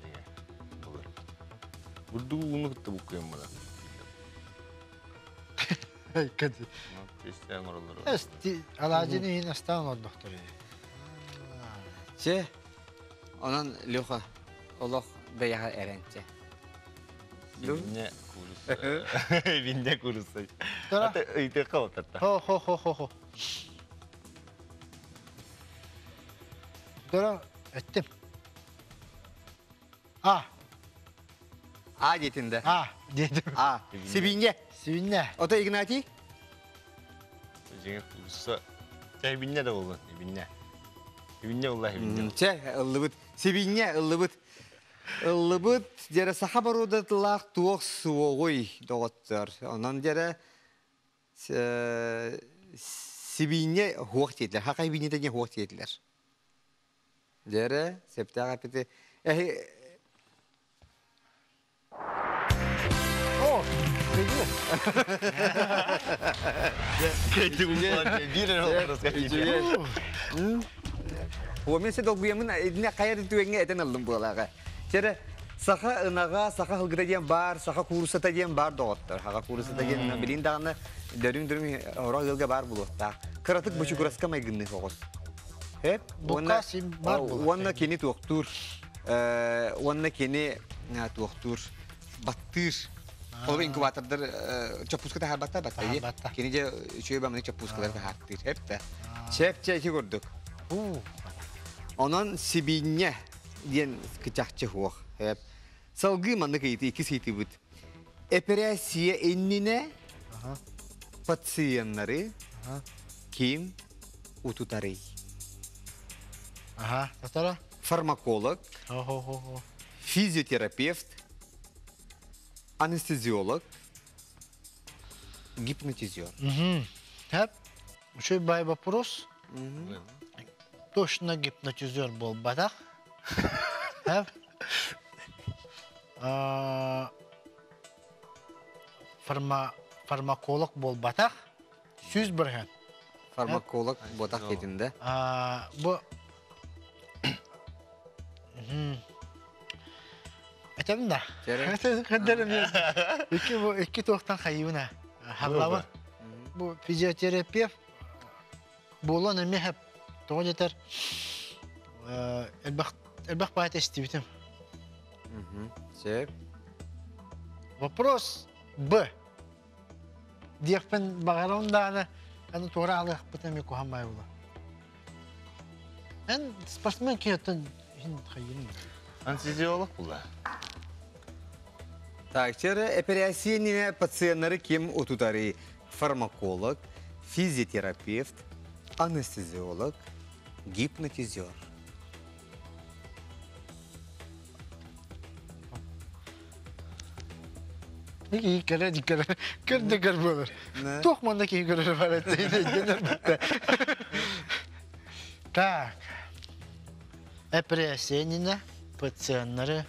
Бурду уну кытты букуем мына. Kadi. Тестен оролор. Esti alacını yine astan o doktoru. Че. Онан Леха Олох бәяга эренче. Хибине курса. Хибине курса. Тора. Аты ыйты калтатта. Ho ho ho ho ho. Dora ettim. Ah. А детинде. Ah dedim. А. Сибинге. Сибинге. Ото Игнатий. Жиңе курса. Хибине да болду. Хибине. Хибине улай хибине. Че, ыллыбыт. Сибинге ыллыбыт. Ыллыбыт дере сахабаруда тылах туох суогой доготтор. Онан дере сибинге хуак тиетлер. Хака сибинге дене хуак тиетлер. Дере септага пити. Эхи Oh. Кайты улай. Бирер олорос Уомен се долгуямын эдине каяр туеңе этен алдым буалага. Тере саха ынага, саха хылгыта диен бар, саха курусата диен бар билин даганы дөрүң дөрүң ора гылга бар булукта. Кыратык бучу кураска майгынны. Хеп, Бука сим бар булак. Уанна кени туохтур. Э, уанна кени на туохтур. Баттыр. Ол инкубатордар чапуската харбатта батта. Кени же чөй бамны чапускалар хаттыр. Хеп та. Чеп чечи көрдүк. Онан сибинне диен кычакчы хуак. Хеп. Салгы манны кейти iki сити бит. Операция эннине пациентлары ким утутары. Ага, татара. Фармаколог, Ho ho ho ho. Анестезиолог, гипнотизер. Хәп, шөй бай вопрос. Точно гипнотизер. Хәп. А, Фарма фармаколог бол батах. Сүз бірген. Фармаколог ботақ кетінде. А, Бу Мгм. Айтамын да. Жарай. Кадерім я. Iki bu iki toqtan xayıbına. Hallava. Bu fizyoterapeut bolan eме hep тоғы жетер. Элбах элбах байт истибитим. Сеп. Вопрос Б. Диякпен бағарауын да аны аны тура алып була. Эн спортсмен хин хайын. Анестезиолог бұл да. Так, чері операцияніне пациенттері кем отутары? Фармаколог, физиотерапевт, анестезиолог, гипнотизер. İyi kere dikkat. Kır da kır bulur. Ne? Tokmanda ki görür var et. Gelir bitti. Так. Операциянина пациенттері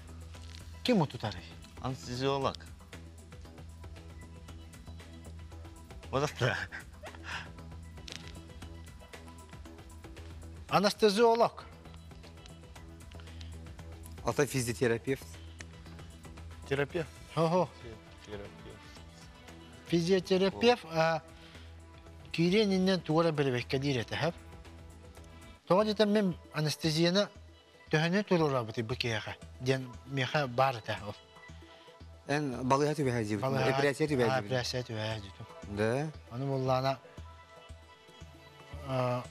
кем отутары? Анестезиолог. Вот это. Анестезиолог. Ата физиотерапевт. Терапевт. Хо-хо. Терапевт. Физиотерапевт а киренинен тугара бербекке диреті хәп. Тоға жетен мен анестезияны төһәне турыра бити бикеяға. Ден меха бар та Эн балыға түбәһә дибит. Операция түбәһә дибит. Операция түбәһә дибит. Да. Аны буллана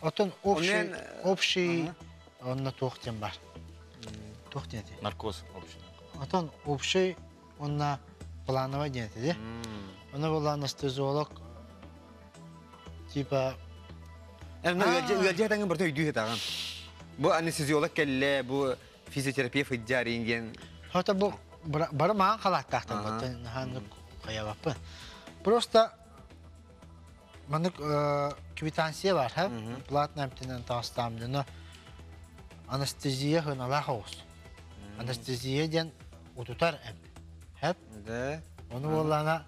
Отон общий, общий, онна тоқтен бар. Тоқтен де. Наркоз общий. Отон общий, онна плановый ден де. Оны бұл анестезиолог, типа, үлҗә таңы бер төйдү тагын. Бу анестезиолог келле, бу физиотерапевт хиджари инген. Хата бұл бары маған қалаттақтан бұттын ханны қаябаппын. Просто маны квитансия бар, ха? Платный әмтінен тағыстамды, но анестезия хынала хаус. Анестезия ден утутар әм. Хәп? Да. Оны боллана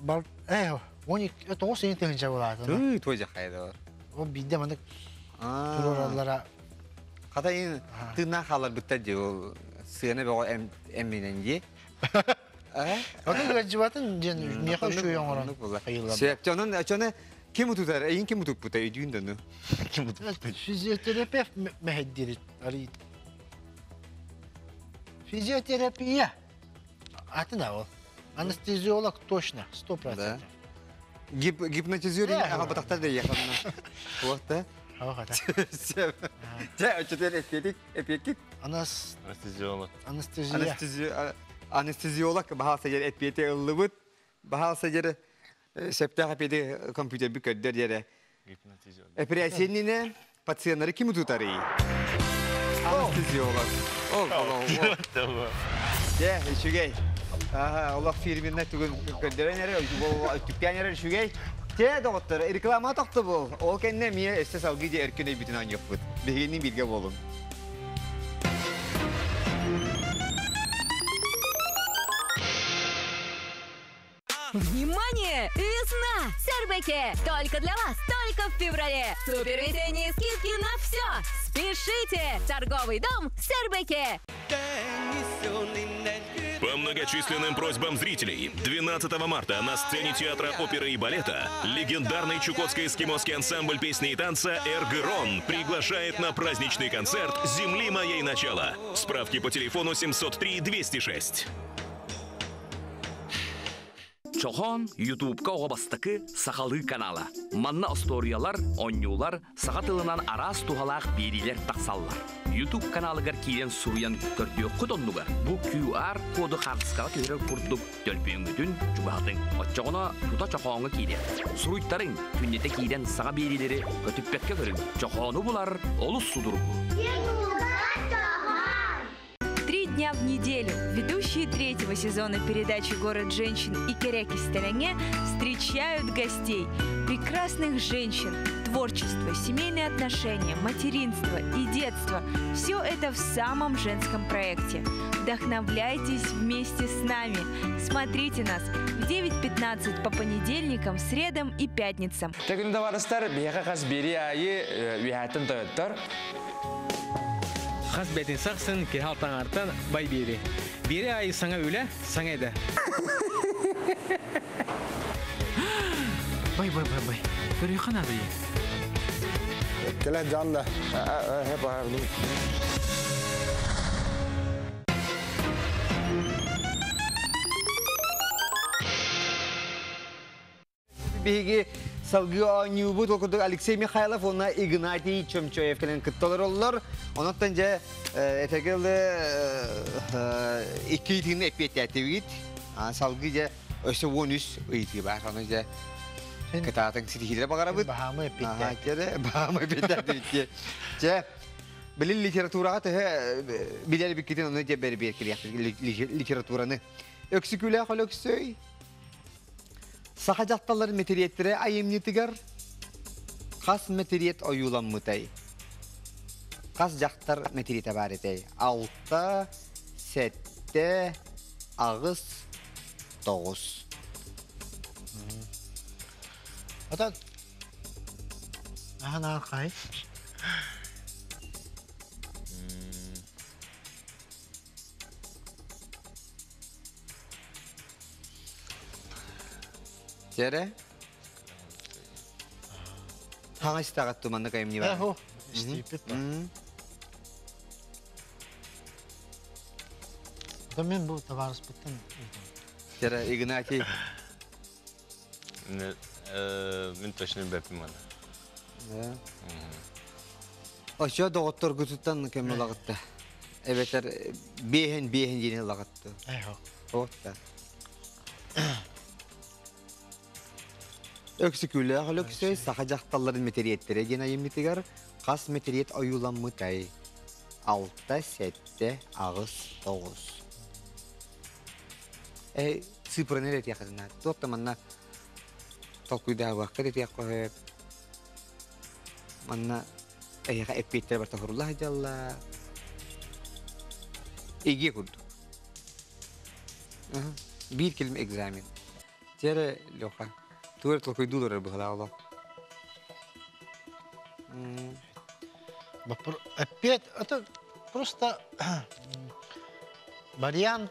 бар, э, 12, это 9 тегінче болады. Туй, той жақайды бар. О бидде маны туралара Ката ин тына халар битте ди ол сыны бего эм эминен ди. А? Оны гажбатын ден меха шу яңаран. Сеп чонун чоны ким утутар? Эйин ким утуп бута үйдүндө нө. Ким утуп? Физиотерапевт мехеддирит арит. Физиотерапия. Атына ол. Анестезиолог точно, 100%. Да. Гип гипнотизер Да, ага батактар да якынна. Вот да. Ага. Сеп. Жа өчөтөр эпетик, эпетик. Анас Анестезиолог. анестезия. Анестези анестезиолог баһалса жер эпете ыллыбыт. Баһалса жер септага педи компьютер бик көддөр жере. Гипнотизер. Операцияннине пациенттері ким утутары? Анестезиолог. Ол, ол, ол. Де, шүгей. Ага, олақ фирминна түгін көндерен әрі, түппен әрі шүгей. Те, доғыттыр, реклама тоқты бұл. Ол кәнне мие әсте салғы де әркіне бүтін ан yok бұд. Бігенің білге болын. Внимание! Весна! Сэрбэке! Только для вас, только в феврале! Супервесенние скидки на все! Спешите! Торговый дом Сэрбэке! По многочисленным просьбам зрителей, 12 марта на сцене театра оперы и балета легендарный чукотский эскимосский ансамбль песни и танца «Эргерон» приглашает на праздничный концерт «Земли моей начало». Справки по телефону 703-206. Чохон YouTube'ка оғабастықы Сақалы каналы. Манна историялар, онюлар, саға тылынан арас тухалақ берилер тақсаллар. YouTube каналыгар киен суруян көрдіе құтоннугар. Бұл QR коды қағысқаға көрер күрдік төлпүйінгітін жүбағдың. Отчоғына тута чоқоңы кейдер. Суруйттарың күннете кейден саға берилері көтіппетке көрін. Чоқоны бұлар олыс судырғы. Дня в неделю ведущие третьего сезона передачи «Город женщин» и «Кереки Стелене» встречают гостей, прекрасных женщин, творчество, семейные отношения, материнство и детство. Все это в самом женском проекте. Вдохновляйтесь вместе с нами. Смотрите нас в 9.15 по понедельникам, средам и пятницам. Тегін таварыстар бияқа қас бәтін сақсын, кехалтан артан бай бері. Бері айы саңа өлі, саңа еді. Бай, бай, бай, бай. Көрі қана бейі. Келе can da. Hep ayarlı. биһиги салгы ооньюбу толкудук Алексей Михайлов, онна Игнатий Чомчоев келен кытталар оллар. Онуттан же итин эппетятибит. Салгы же өсө 13 ыйты бар. Оны же кытатын ситихилер багарабыт. Бахамы Ага, кере бахамы эппетятибит. Же билил литературага тәһә биләл биккитен оны же бер бер килә литератураны. Өксүкүлә холөксөй. Сахажатталар метериеттері айымнетігер, қас метериет ойуламмытай. Қас жақтар метериеті бар етай. Алта, сәтте, ағыз, тоғыз. Ата Ахан арқай. Тере? Хаңа істағат туманны кайым не бар? Эхо, істейпет бар. Да мен бұл таварыс біттін. Тере, Игнатий. Мен точно бәпім ана. Да. Ошо доғыттар күтіттен кем лағытты. Эбетер бейхен бейхен жені лағытты. Эхо. Оғытта. Өксүкүлі ағылөксөй саха жақталарын метериеттері ген айымнетігер қас метериет ойуламмытай. Алта, сәтте, ағыз, тоғыз. Эй, цифры рет яқызына. Тотта манна толкуйда вақыт рет яқы Манна эйға эппеттер бар тахырулла жалла. Koydular bu hala Allah. Бапыр опять это просто вариант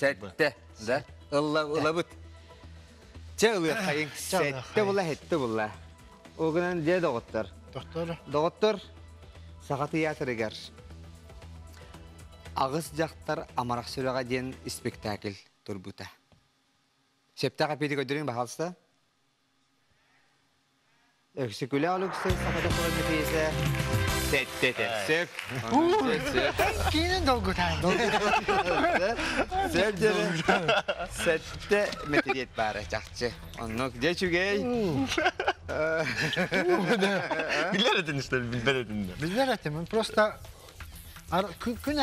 Sette. Da. Allah Allah bit. Çağlıyor kayın. Sette bulla hette bulla. O günden diye doktor. Doktor. Doktor. Sakatı yatırıgar. Ağız jақтар амарақ сөйлеға дейін спектакль турбута. Септаға педи көдірің бағалыста? Өксі күлі алықсы сақада қолы тәпсіп. Кейін долго тайм. Сеп жері. Сетте метериет бары жақсы. Оннық де чүгей. Билер ettin işte, bilber ettin de. Bizler ettim. Просто күн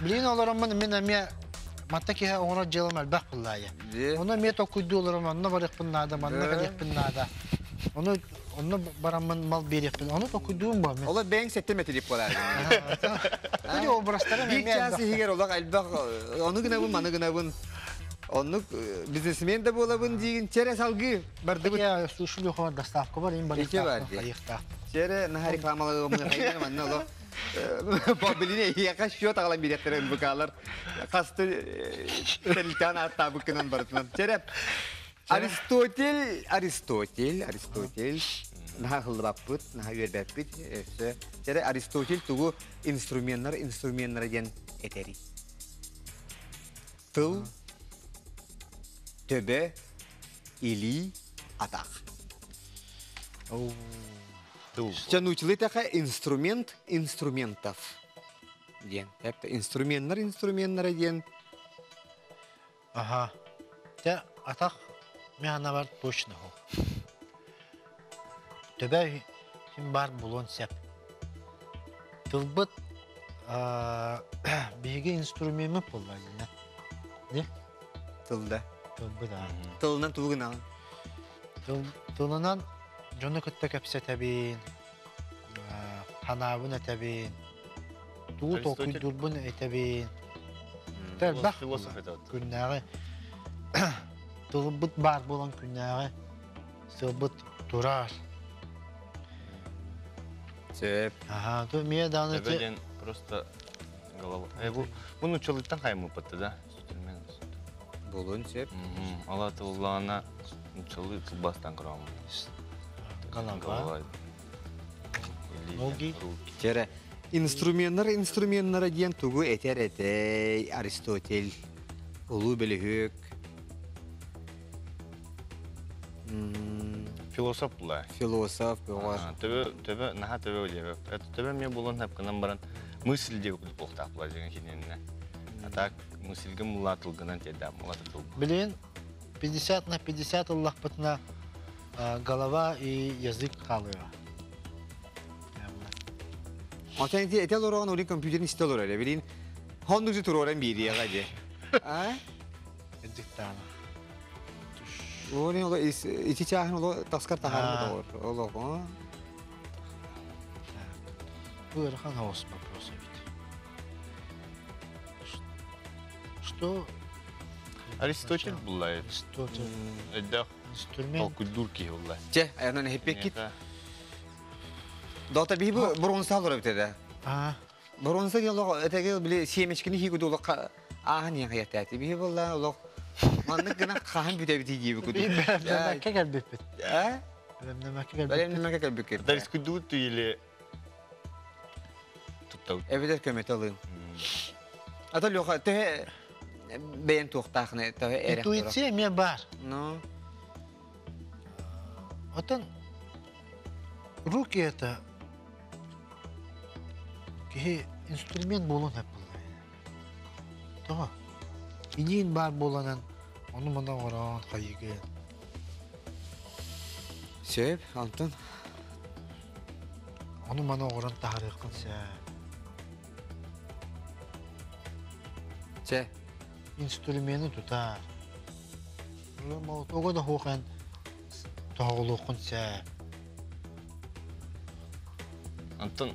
Билин олорон мен мен матта оңра буллая. Оны ме токуду олорон онна барык буннада, манна калек буннада. Оны барамын мал берек бун. Оны токудуум ба мен. Ola ben sette metrik bolar. Күнү обрастары Bir мен çası higer olak albak onu gına bun manı gına bun. Onu biznesmen de bolabın diyin çere salgı bardı. Ya suşulu хор доставка бар, им бар. İki var diye. Çere nahar reklamalı mı hayır manı ola. Babiline yaka şu tağlan bir yatırın bu kalır. Kastı teltan hatta bu kınan barıtman. Çere Аристотель, Аристотель, Аристотель. Наха хылбаппыт, наха. Жәрі Аристотель тугу инструменттар, инструменттар ден этери. Тыл, төбе, или, атақ. Жанучылы тақа инструмент инструментов. Ден. Әпті инструменттар, инструменттар ден. Ага. Атақ мен ана бар точно хо. Төбә хим бар булон сәп. Тылбыт биге инструмент булмай не? Не? Тылда. Тылбыт а. Тылынан туғына. Тыл тылынан жоны көттө кәпсә тәбин. Ханабын тәбин. Туу токуй Аристотель? дурбун тәбин. Тәр Философ- бак тылбыт бар булан күннәге сылбыт турар. Сөп. Ага, то мне даны те Төбеден просто голова. Э, бу буну чылыттан каймы пытты да. Инструмент. Болон сөп. Мгм. Ала тыллана чылы тылбастан кырам. Голова. Ноги. Жәрі инструменттар, инструменттар ден тугу этер этей Аристотель. Улу білігік. Философ була. Философ. Ага, Төбе төбе наха төбе үлебе. Это төбе мне булон хап кынан баран мысль деп болтак була деген хиненне. А так мысльге мула тылгынан теда мула тыл. Блин, 50 на 50 Аллах патна голова и язык қалıyor. Антен эти этел ораған олин компьютерин стел орайла. Билин хондук тур оран бири же. А? Эдиктана. Олин оло ичи чахын оло таскар тахармы А. доор. Оло го. Бырхан хаос вопросы ведь. Что Аристотель була. Аристотель. Инструмент. Ол. Че, аянан хеппек кит. Дота би бу бронса олор битеде. А. Бронса яло этеге биле семечкини ахан оло. Манны гына хахан бите бити gibi kudu. Bir ben gel bipet. А? Ben de gel Benim nime gel bükür. Да искудут или Туттау. Evet kömet alın. Ata loka te beğen tohtağını te erek. Бар. Ну. Отан руки это инструмент болон булды. Инин бар боланан onu мына оран кайыгын. Söp, Антон. Onu мына оран тарыхын сә. Че. Инструменты тутар. Лама ого да хохан тагылыкын сә. Антон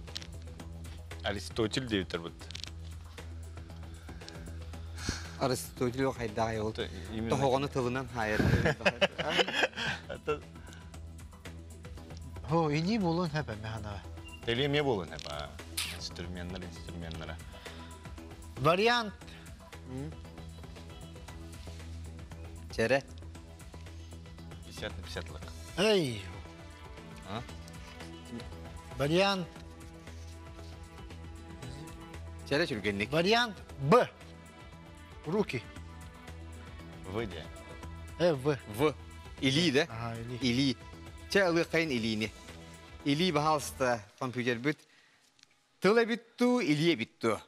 Аристотель деп тұрбыт. Аристотель о yol. именно- Тоғаны тылынан хайыр. Хо, ини болон хеп механа. Телеме болын хеп. а, Инструменттар, инструменттар. Вариант. Чере. 50 на 50 лык. Эй, А? вариант. Чере чүргенlik. Вариант Б. Руки. Выйди. Э, В. В. Или да? Ага, или. Или. Че ылы кайын илини. Или бахалста компьютер бүт. Тылы битту, илие битту.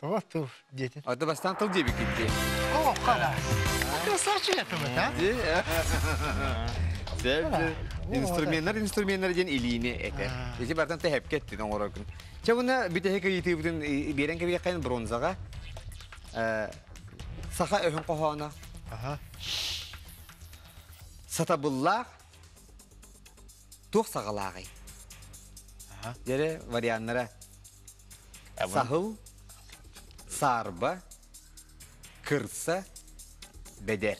Тоо, тоо, дети. Ады бастан тыл дебі кетті. О, қалас. Красавчик это мы, да? Себі инструменттар инструменттар ден илини эте. Эти бартан тәһәп кетти дан ора күн. Че бите хек ити бүтүн берен кеби кайын бронзага. Саха өһөн кохана. Ага. Сатабуллах тух сагалагы. Ага. Дере варианттары. Сахыл, сарба, кырса, бедер.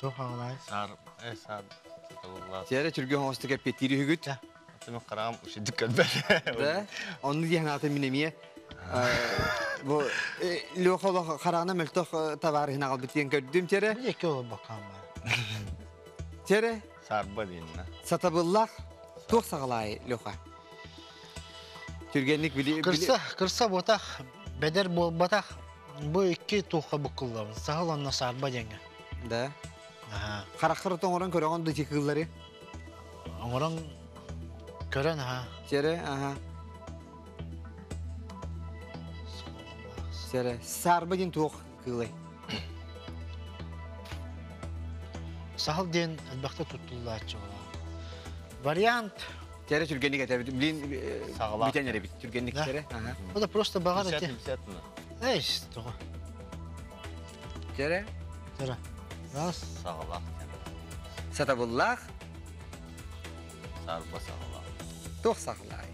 Тоо, қалай. Сар, э, сар. Саталла. Тере чүрген хосты кеп петири хүгүт. Атымы қарам, үші дүккән бәлі. Да. Оны аты минемие. Бу лөхоло харана мөлтөх товарыны алып битен көрдүм тере. Эки ол бакан бар. Тере Сарба дейін. сатабыллах тух сагалай лөха. Түргенлик били Кырса, кырса ботақ, бедер болбатақ, bu iki туха букыллабыз. Сағыл онна сарба денге. Да. Ага. Харахыр тоңоран көрөгөн ды чикыллары. Оңорон көрөн ага. Тере, ага. Тере, сарбадин тух кылай. Сағыл ден әлбәқті тұттылла чоғыла. Вариант. Тере түргенлик әтә билин Сагалак. битен эре бит түргенлик Да. тере. Ага. Bu da просто пятьдесят мына. Эй, тұғы. Тере, Тыра. Раз. Сағалақ. сатабыллах Сарба сағалақ. тух сагалай.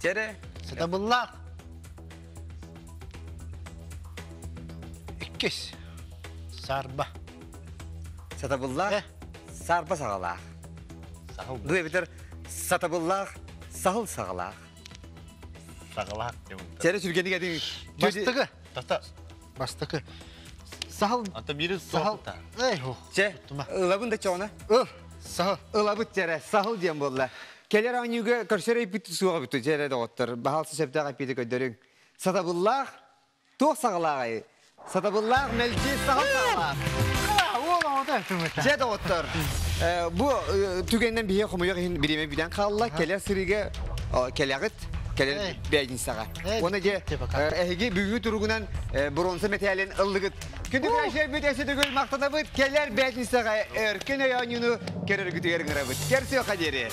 Тере, Сатабыллақ. Иккес. Сарба. сатабыллах сарба сагалах. Сағыл. Ду битер сатабыллах сахыл сагалах. Сағалақ деймін. Тере түргенлик әдин. Бастығы. Тата. Бастығы. Сағыл. Ата бири Сағыл. соқыта. Эй, ху. Че, ылабын да чоғына. Ыл. Сағыл. Ылабыт тере, сахыл дем болла. Келер анюга көрсөрөй бит суга бит тере доктор. Бахалсы септага пиде көдөрүң. Сатабыллах тух сагалай. Сатабыллах мелки сахыл сагалах. Ол Бу э, түгенден бие хомуя биреме биден калла. Келер келягыт. Келер бәйдин сага. Эй, Оны же эһиги бүгү туругунан бронза металлен ыллыгыт. Күндү бәшер бит эсе түгел мактана бит. Келер өркөн аянуну керер күтүгер гырабыт. Керсө кадери.